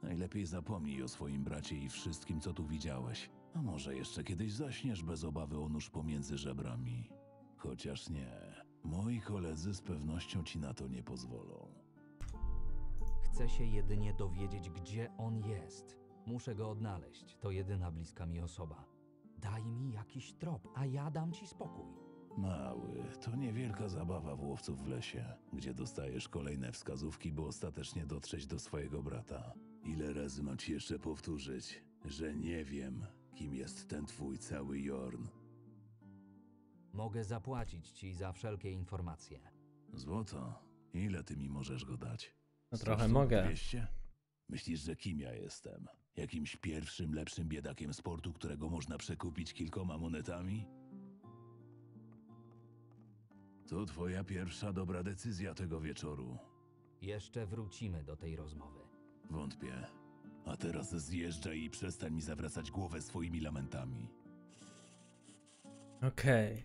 Najlepiej zapomnij o swoim bracie i wszystkim, co tu widziałeś. A może jeszcze kiedyś zaśniesz bez obawy o nóż pomiędzy żebrami. Chociaż nie. Moi koledzy z pewnością ci na to nie pozwolą. Chcę się jedynie dowiedzieć, gdzie on jest. Muszę go odnaleźć. To jedyna bliska mi osoba. Daj mi jakiś trop, a ja dam ci spokój. Mały, to niewielka zabawa w łowców w lesie, gdzie dostajesz kolejne wskazówki, by ostatecznie dotrzeć do swojego brata. Ile razy mam ci jeszcze powtórzyć, że nie wiem, kim jest ten twój cały Jorn? Mogę zapłacić ci za wszelkie informacje. Złoto, ile ty mi możesz go dać? No trochę mogę. 200? Myślisz, że kim ja jestem? Jakimś pierwszym, lepszym biedakiem sportu, którego można przekupić kilkoma monetami? To twoja pierwsza dobra decyzja tego wieczoru. Jeszcze wrócimy do tej rozmowy. Wątpię. A teraz zjeżdżaj i przestań mi zawracać głowę swoimi lamentami. Okej.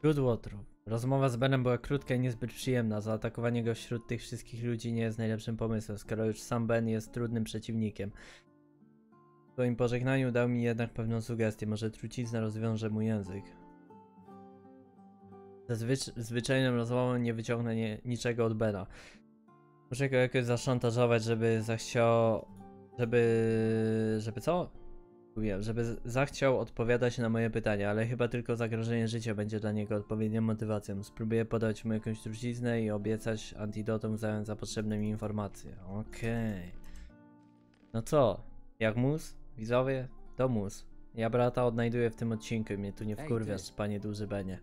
Okay. Wodrop. Rozmowa z Benem była krótka i niezbyt przyjemna. Zaatakowanie go wśród tych wszystkich ludzi nie jest najlepszym pomysłem, skoro już sam Ben jest trudnym przeciwnikiem. W swoim pożegnaniu dał mi jednak pewną sugestię. Może trucizna rozwiąże mu język. Ze zwycz- zwyczajną rozmową nie wyciągnę nie, niczego od Bena. Muszę go jakoś zaszantażować, żeby zachciał... Żeby... Żeby co? Mówiłem, żeby zachciał odpowiadać na moje pytania, ale chyba tylko zagrożenie życia będzie dla niego odpowiednią motywacją. Spróbuję podać mu jakąś truciznę i obiecać antidotum w zamian za potrzebne mi informacje. Okej. No co? Jak mus? Widzowie? To mus. Ja brata odnajduję w tym odcinku i mnie tu nie Ej, wkurwiasz, ty. panie duży Benie.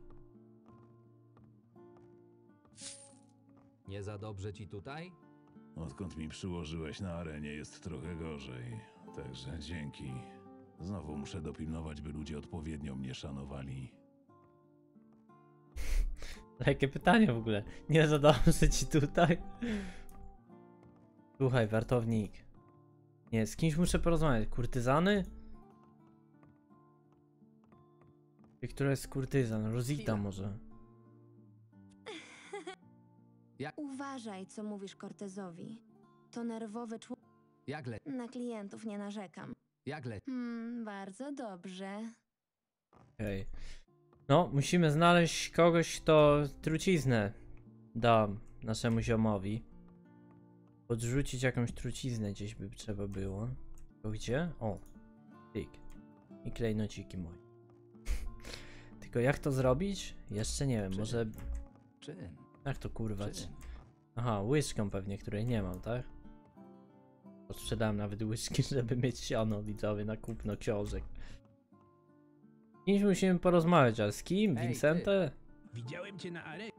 Nie za dobrze ci tutaj? Odkąd mi przyłożyłeś na arenie, jest trochę gorzej. Także dzięki. Znowu muszę dopilnować, by ludzie odpowiednio mnie szanowali. Jakie pytanie w ogóle? Nie zadałem ci tutaj? Słuchaj, wartownik. Nie, z kimś muszę porozmawiać. Kurtyzany? Ty, Która jest kurtyzan? Rosita może. Uważaj, co mówisz Cortezowi. To nerwowy człowiek. Jak le... Na klientów nie narzekam. Jak le... Hmm, bardzo dobrze. Okej. No, musimy znaleźć kogoś, kto truciznę da naszemu ziomowi. Podrzucić jakąś truciznę gdzieś by trzeba było. To gdzie? O, tyk. I klejnociki moje. Tylko jak to zrobić? Jeszcze nie wiem, Czym? może... Czym? Jak to kurwa? Czym? Aha, łyżką pewnie, której nie mam, tak? Sprzedałem nawet łyżki, żeby mieć siano widzowie na kupno książek. Kimś musimy porozmawiać, ale z kim? Ej. Vincente? Widziałem cię na arenie.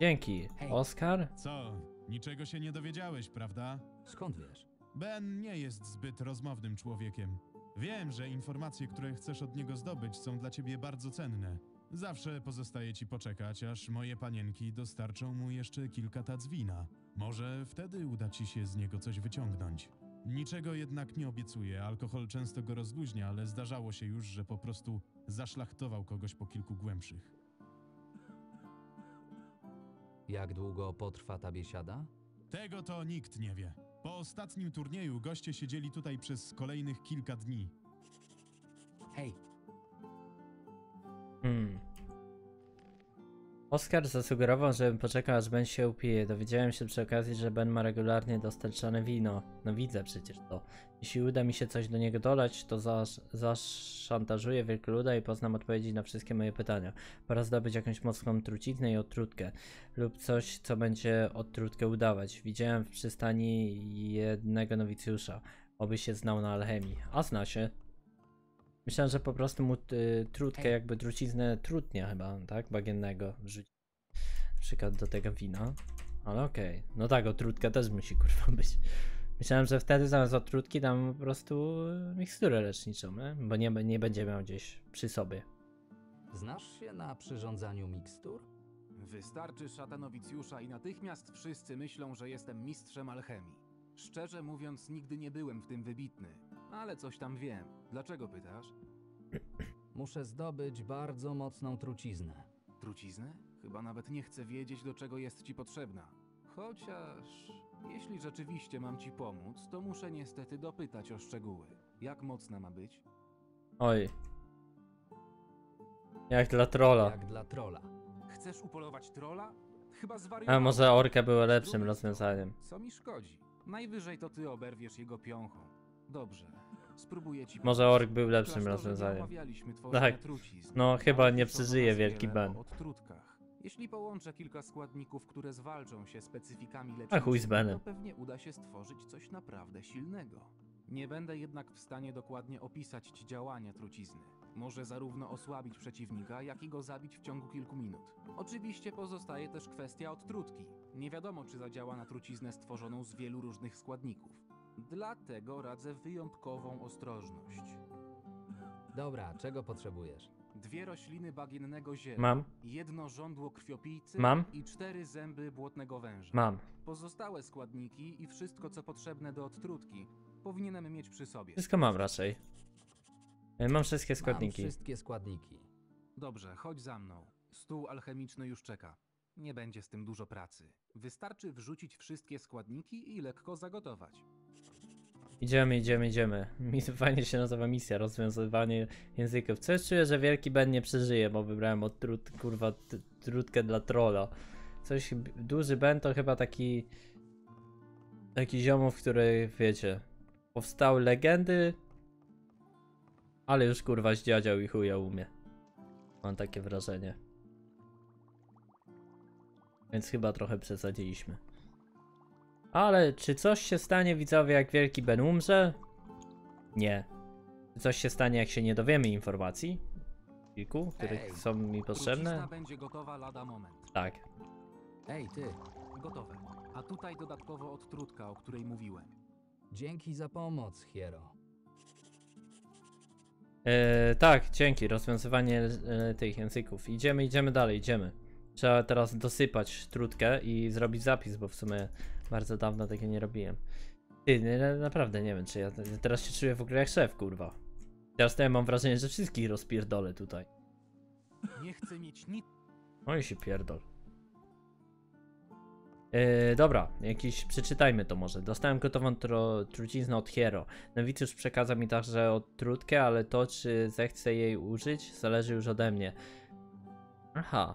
Dzięki. Oskar? Co? Niczego się nie dowiedziałeś, prawda? Skąd wiesz? Ben nie jest zbyt rozmownym człowiekiem. Wiem, że informacje, które chcesz od niego zdobyć, są dla ciebie bardzo cenne. Zawsze pozostaje ci poczekać, aż moje panienki dostarczą mu jeszcze kilka tac wina. Może wtedy uda ci się z niego coś wyciągnąć. Niczego jednak nie obiecuję. Alkohol często go rozluźnia, ale zdarzało się już, że po prostu zaszlachtował kogoś po kilku głębszych. Jak długo potrwa ta biesiada? Tego to nikt nie wie. Po ostatnim turnieju goście siedzieli tutaj przez kolejnych kilka dni. Hej, Hmm. Oskar zasugerował, żebym poczekał aż Ben się upije. Dowiedziałem się przy okazji, że Ben ma regularnie dostarczane wino. No widzę przecież to. Jeśli uda mi się coś do niego dolać, to zasz, zaszantażuję wielkoluda i poznam odpowiedzi na wszystkie moje pytania. Pora zdobyć jakąś mocną truciznę i odtrutkę. Lub coś, co będzie odtrutkę udawać. Widziałem w przystani jednego nowicjusza. Oby się znał na alchemii. A zna się. Myślałem, że po prostu mu y, trutkę, jakby truciznę trutnia chyba, tak? Bagiennego wrzucić. Na przykład do tego wina. Ale okej. No tak, otrutka też musi kurwa być. Myślałem, że wtedy zamiast otrutki dam po prostu miksturę leczniczą, nie? Bo nie, nie będzie miał gdzieś przy sobie. znasz się na przyrządzaniu mikstur? Wystarczy szata nowicjusza i natychmiast wszyscy myślą, że jestem mistrzem alchemii. Szczerze mówiąc, nigdy nie byłem w tym wybitny, ale coś tam wiem. Dlaczego pytasz? Muszę zdobyć bardzo mocną truciznę. Truciznę? Chyba nawet nie chcę wiedzieć, do czego jest ci potrzebna. Chociaż, jeśli rzeczywiście mam ci pomóc, to muszę niestety dopytać o szczegóły. Jak mocna ma być? Oj. Jak dla trolla. Jak dla trola. Chcesz upolować trola? Chyba zwariowałeś. A może orka była lepszym rozwiązaniem. Co mi szkodzi? Najwyżej to ty oberwiesz jego piąchą. Dobrze. Spróbuję ci Może ork był lepszym rozwiązaniem. Tak. No chyba nie przeżyje wielki Ben. Jeśli połączę kilka składników, które zwalczą się specyfikami A leczniczymi, chuj z Benem. to pewnie uda się stworzyć coś naprawdę silnego. Nie będę jednak w stanie dokładnie opisać ci działania trucizny. Może zarówno osłabić przeciwnika, jak i go zabić w ciągu kilku minut. Oczywiście pozostaje też kwestia odtrutki. Nie wiadomo, czy zadziała na truciznę stworzoną z wielu różnych składników. Dlatego radzę wyjątkową ostrożność. Dobra, czego potrzebujesz? Dwie rośliny bagiennego ziela. Mam. Jedno żądło krwiopicy. Mam. I cztery zęby błotnego węża. Mam. Pozostałe składniki i wszystko, co potrzebne do odtrutki, powinienem mieć przy sobie. Wszystko mam raczej. E, Mam wszystkie składniki. Mam wszystkie składniki. Dobrze, chodź za mną. Stół alchemiczny już czeka. Nie będzie z tym dużo pracy. Wystarczy wrzucić wszystkie składniki i lekko zagotować. Idziemy, idziemy, idziemy. Mis- Fajnie się nazywa misja, rozwiązywanie języków. Coś czuję, że wielki Ben nie przeżyje, bo wybrałem odtrut, kurwa, t- trutkę dla trolla. Coś, duży Ben to chyba taki, taki ziomów, który, wiecie, powstały legendy, ale już kurwa zdziadział i chuja umie. Mam takie wrażenie. Więc chyba trochę przesadziliśmy. Ale czy coś się stanie widzowie jak Wielki Ben umrze? Nie. Czy coś się stanie jak się nie dowiemy informacji? Kilku, których Ej, są mi potrzebne? Będzie gotowa lada moment. Tak. Ej, ty. Gotowe. A tutaj dodatkowo odtrutka, o której mówiłem. Dzięki za pomoc, Hiero. E, tak, dzięki. Rozwiązywanie e, tych języków. Idziemy, idziemy dalej, idziemy. Trzeba teraz dosypać trutkę i zrobić zapis, bo w sumie bardzo dawno tego nie robiłem. Ty, nie, na- naprawdę nie wiem, czy ja te- teraz się czuję w ogóle jak szef, kurwa. Teraz to ja mam wrażenie, że wszystkich rozpierdolę tutaj. Nie chcę mieć nic. Oj się pierdol. Yy, dobra, jakiś przeczytajmy to może. Dostałem gotową tro, truciznę od Hiero. Nowicjusz przekazał mi także odtrutkę, ale to czy zechcę jej użyć zależy już ode mnie. Aha.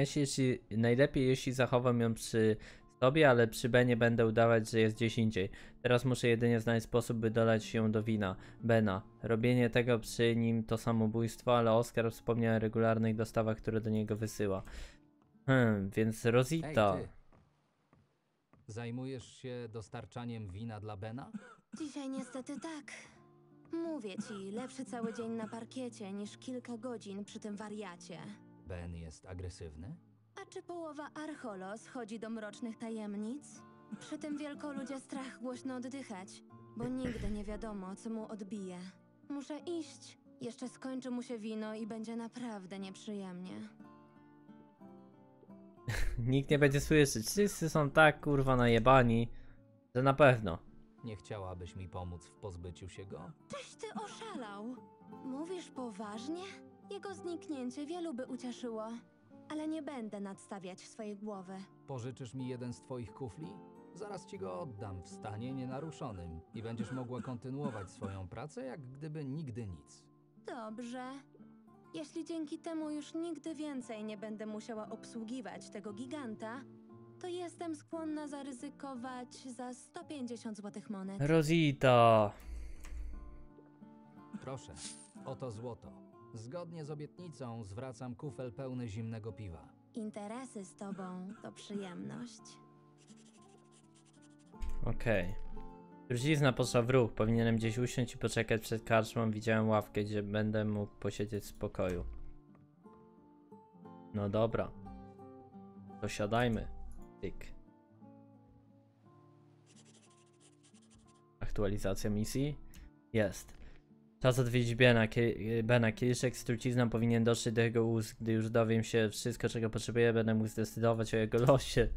Jeśli, jeśli, najlepiej jeśli zachowam ją przy sobie, ale przy Benie będę udawać, że jest gdzieś indziej. Teraz muszę jedynie znaleźć sposób, by dolać ją do wina. Bena. Robienie tego przy nim to samobójstwo, ale Oskar wspomniał o regularnych dostawach, które do niego wysyła. Hmm, więc Rosita. Ej, ty. Zajmujesz się dostarczaniem wina dla Bena? Dzisiaj niestety tak. Mówię ci, lepszy cały dzień na parkiecie niż kilka godzin przy tym wariacie. Ben jest agresywny? A czy połowa Archolos chodzi do mrocznych tajemnic? Przy tym wielkoludzie strach głośno oddychać, bo nigdy nie wiadomo, co mu odbije. Muszę iść. Jeszcze skończy mu się wino i będzie naprawdę nieprzyjemnie. Nikt nie będzie słyszeć. Wszyscy są tak kurwa najebani, że na pewno. Nie chciałabyś mi pomóc w pozbyciu się go? Czyś ty oszalał? Mówisz poważnie? Jego zniknięcie wielu by ucieszyło, ale nie będę nadstawiać swojej głowy. Pożyczysz mi jeden z twoich kufli? Zaraz ci go oddam w stanie nienaruszonym i będziesz mogła kontynuować swoją pracę, jak gdyby nigdy nic. Dobrze. Jeśli dzięki temu już nigdy więcej nie będę musiała obsługiwać tego giganta, to jestem skłonna zaryzykować za 150 złotych monet. Rosita. Proszę, oto złoto. Zgodnie z obietnicą zwracam kufel pełny zimnego piwa. Interesy z tobą to przyjemność. Okej. Trucizna poszła w ruch. Powinienem gdzieś usiąść i poczekać przed karczmą. Widziałem ławkę, gdzie będę mógł posiedzieć w spokoju. No dobra. To siadajmy. Tyk. Aktualizacja misji? Jest. Czas odwiedzić Bena, Bena. Kieliszek z trucizną powinien dotrzeć do jego ust. Gdy już dowiem się wszystko, czego potrzebuję, będę mógł zdecydować o jego losie.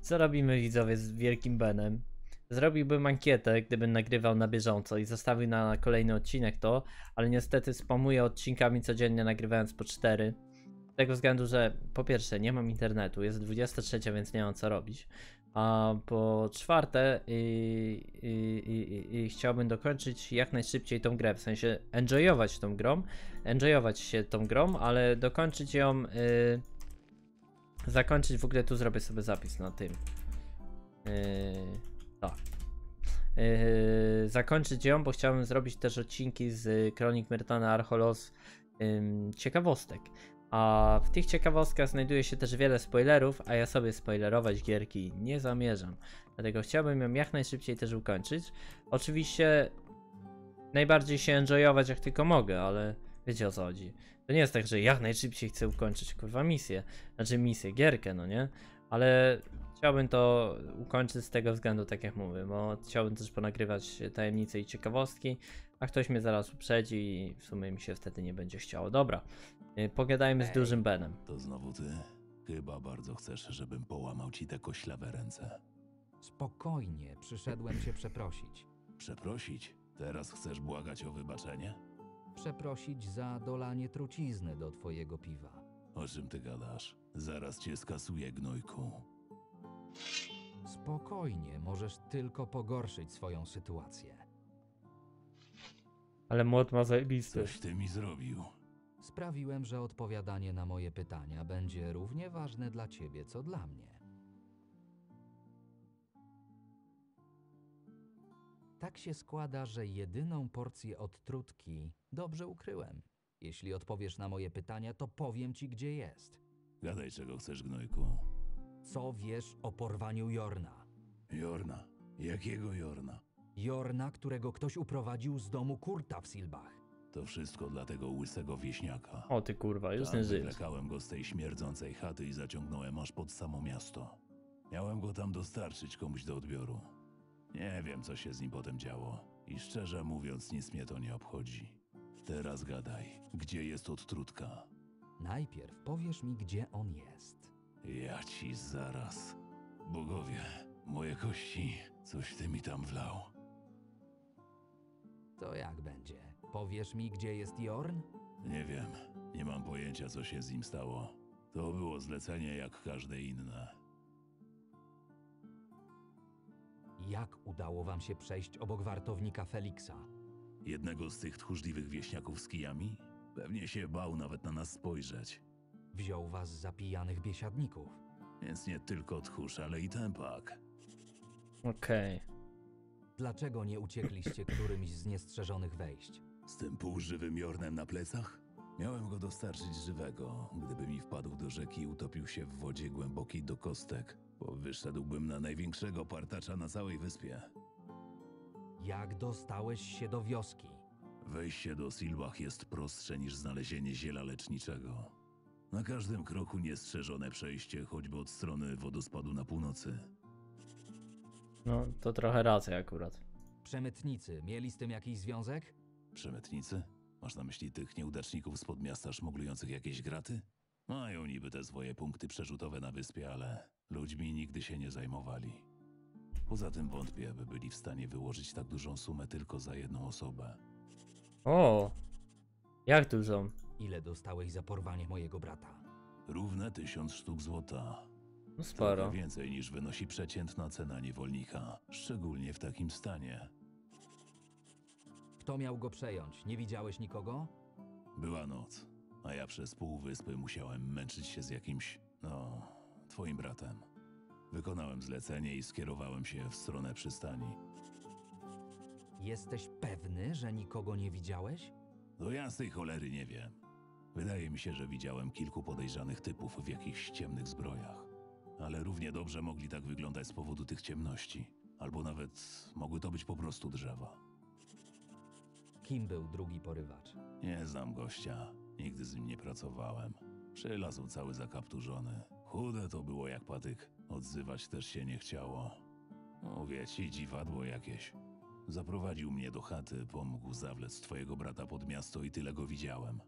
Co robimy widzowie z Wielkim Benem? Zrobiłbym ankietę, gdybym nagrywał na bieżąco i zostawił na kolejny odcinek to, ale niestety spamuję odcinkami codziennie nagrywając po 4. Z tego względu, że po pierwsze nie mam internetu, jest 23, więc nie mam co robić. A po czwarte, i, i, i, chciałbym dokończyć jak najszybciej tą grę, w sensie enjoyować tą grą, enjoyować się tą grą, ale dokończyć ją, y, zakończyć w ogóle tu zrobię sobie zapis na tym. Yy, tak. Yy, zakończyć ją, bo chciałbym zrobić też odcinki z Kronik Myrtana Archolos ym, ciekawostek. A w tych ciekawostkach znajduje się też wiele spoilerów, a ja sobie spoilerować gierki nie zamierzam. Dlatego chciałbym ją jak najszybciej też ukończyć. Oczywiście najbardziej się enjoyować jak tylko mogę, ale wiecie o co chodzi. To nie jest tak, że jak najszybciej chcę ukończyć kurwa misję, znaczy misję, gierkę, no nie? Ale chciałbym to ukończyć z tego względu, tak jak mówię, bo chciałbym też ponagrywać tajemnice i ciekawostki, a ktoś mnie zaraz uprzedzi i w sumie mi się wtedy nie będzie chciało. Dobra, pogadajmy z dużym Benem. To znowu ty? Chyba bardzo chcesz, żebym połamał ci te koślawe ręce. Spokojnie, przyszedłem cię przeprosić. Przeprosić? Teraz chcesz błagać o wybaczenie? Przeprosić za dolanie trucizny do twojego piwa. O czym ty gadasz? Zaraz cię skasuję, gnojku. Spokojnie, możesz tylko pogorszyć swoją sytuację. Ale młot ma zajebisty. Coś ty mi zrobił. Sprawiłem, że odpowiadanie na moje pytania będzie równie ważne dla ciebie, co dla mnie. Tak się składa, że jedyną porcję odtrutki dobrze ukryłem. Jeśli odpowiesz na moje pytania, to powiem ci, gdzie jest. Gadaj, czego chcesz, gnojku. Co wiesz o porwaniu Jorna? Jorna. Jakiego Jorna? Jorna, którego ktoś uprowadził z domu Kurta w Silbach. To wszystko dla tego łysego wieśniaka. O ty kurwa, już Tam nie żyjesz. wywlekałem go z tej śmierdzącej chaty i zaciągnąłem aż pod samo miasto. Miałem go tam dostarczyć komuś do odbioru. Nie wiem, co się z nim potem działo. I szczerze mówiąc, nic mnie to nie obchodzi. Teraz gadaj, gdzie jest odtrutka? Najpierw powiesz mi, gdzie on jest. Ja ci zaraz. Bogowie, moje kości, coś ty mi tam wlał. To jak będzie? Powiesz mi, gdzie jest Jorn? Nie wiem, nie mam pojęcia, co się z nim stało. To było zlecenie jak każde inne. Jak udało wam się przejść obok wartownika Feliksa? Jednego z tych tchórzliwych wieśniaków z kijami? Pewnie się bał nawet na nas spojrzeć. Wziął was za pijanych biesiadników. Więc nie tylko tchórz, ale i tempak. Okej. Dlaczego nie uciekliście którymś z niestrzeżonych wejść? Z tym półżywym Jornem na plecach? Miałem go dostarczyć żywego, gdyby mi wpadł do rzeki i utopił się w wodzie głębokiej do kostek, bo wyszedłbym na największego partacza na całej wyspie. Jak dostałeś się do wioski? Wejście do Silbach jest prostsze niż znalezienie ziela leczniczego. Na każdym kroku niestrzeżone przejście, choćby od strony wodospadu na północy. No, to trochę racja akurat. Przemytnicy mieli z tym jakiś związek? Przemytnicy? Masz na myśli tych nieudaczników spod miasta szmuglujących jakieś graty? Mają niby te swoje punkty przerzutowe na wyspie, ale ludźmi nigdy się nie zajmowali. Poza tym wątpię, aby byli w stanie wyłożyć tak dużą sumę tylko za jedną osobę. O! Jak dużą? Ile dostałeś za porwanie mojego brata? Równe tysiąc sztuk złota. No sporo. Trochę więcej niż wynosi przeciętna cena niewolnika, szczególnie w takim stanie. Kto miał go przejąć? Nie widziałeś nikogo? Była noc, a ja przez pół wyspy musiałem męczyć się z jakimś, no, twoim bratem. Wykonałem zlecenie i skierowałem się w stronę przystani. Jesteś pewny, że nikogo nie widziałeś? Do jasnej cholery nie wiem. Wydaje mi się, że widziałem kilku podejrzanych typów w jakichś ciemnych zbrojach. Ale równie dobrze mogli tak wyglądać z powodu tych ciemności. Albo nawet mogły to być po prostu drzewa. Kim był drugi porywacz? Nie znam gościa. Nigdy z nim nie pracowałem. Przylazł cały zakapturzony. Chude to było jak patyk. Odzywać też się nie chciało. Mówię ci, dziwadło jakieś. Zaprowadził mnie do chaty, pomógł zawlec twojego brata pod miasto i tyle go widziałem.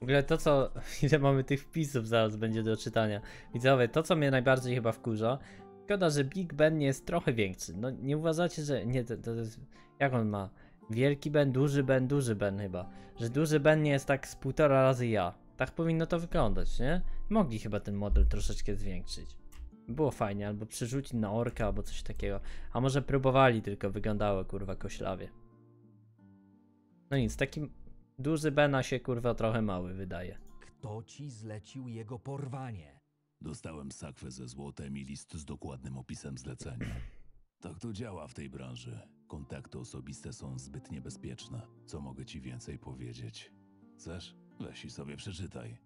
W ogóle to co, ile mamy tych wpisów zaraz będzie do czytania. Widzowie, to co mnie najbardziej chyba wkurza, szkoda, że Big Ben nie jest trochę większy. No nie uważacie, że, nie, to, to jest, jak on ma? Wielki Ben, duży Ben, duży Ben chyba. Że duży Ben nie jest tak z półtora razy ja. Tak powinno to wyglądać, nie? Mogli chyba ten model troszeczkę zwiększyć. Było fajnie, albo przerzucić na orka, albo coś takiego. A może próbowali, tylko wyglądało kurwa koślawie. No nic, taki duży Bena się kurwa trochę mały wydaje. Kto ci zlecił jego porwanie? Dostałem sakwę ze złotem i list z dokładnym opisem zlecenia. Tak to działa w tej branży. Kontakty osobiste są zbyt niebezpieczne. Co mogę ci więcej powiedzieć? Chcesz? Weź i sobie przeczytaj.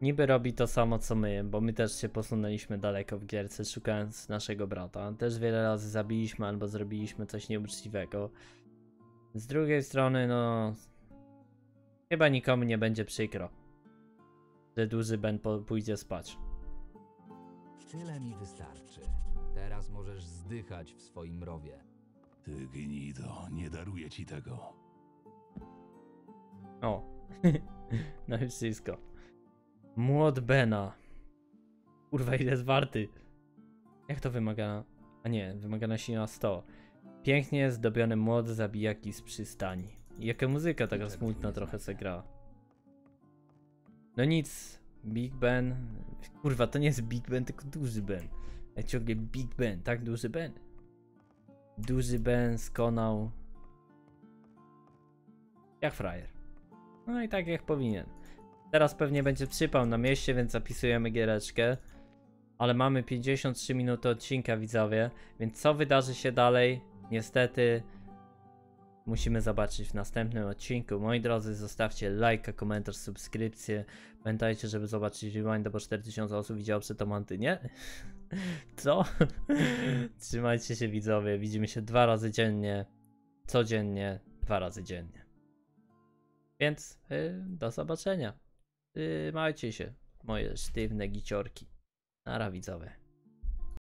Niby robi to samo co my, bo my też się posunęliśmy daleko w gierce szukając naszego brata. Też wiele razy zabiliśmy albo zrobiliśmy coś nieuczciwego. Z drugiej strony, no. Chyba nikomu nie będzie przykro, że duży Ben po- pójdzie spać. Tyle mi wystarczy. Teraz możesz zdychać w swoim rowie. Ty gnido, nie daruję ci tego. O, no i wszystko. Młot Bena. Kurwa, ile jest warty? Jak to wymagana? A nie, wymagana siła 100. Pięknie zdobiony młot zabijaki z przystani. I jaka muzyka taka smutna trochę se gra. No nic, Big Ben. Kurwa, to nie jest Big Ben, tylko duży Ben. Ja ciągle Big Ben, tak? Duży Ben. Duży Ben skonał. Jak frajer. No i tak jak powinien. Teraz pewnie będzie przypał na mieście, więc zapisujemy giereczkę. Ale mamy 53 minuty odcinka, widzowie. Więc co wydarzy się dalej? Niestety musimy zobaczyć w następnym odcinku. Moi drodzy, zostawcie lajka, komentarz, subskrypcję. Pamiętajcie, żeby zobaczyć rewind, bo 4000 osób widziało przed nie? Co? Trzymajcie się widzowie, widzimy się dwa razy dziennie. Codziennie, dwa razy dziennie. Więc y, do zobaczenia. Trzymajcie się, moje sztywne giciorki. Nara widzowie.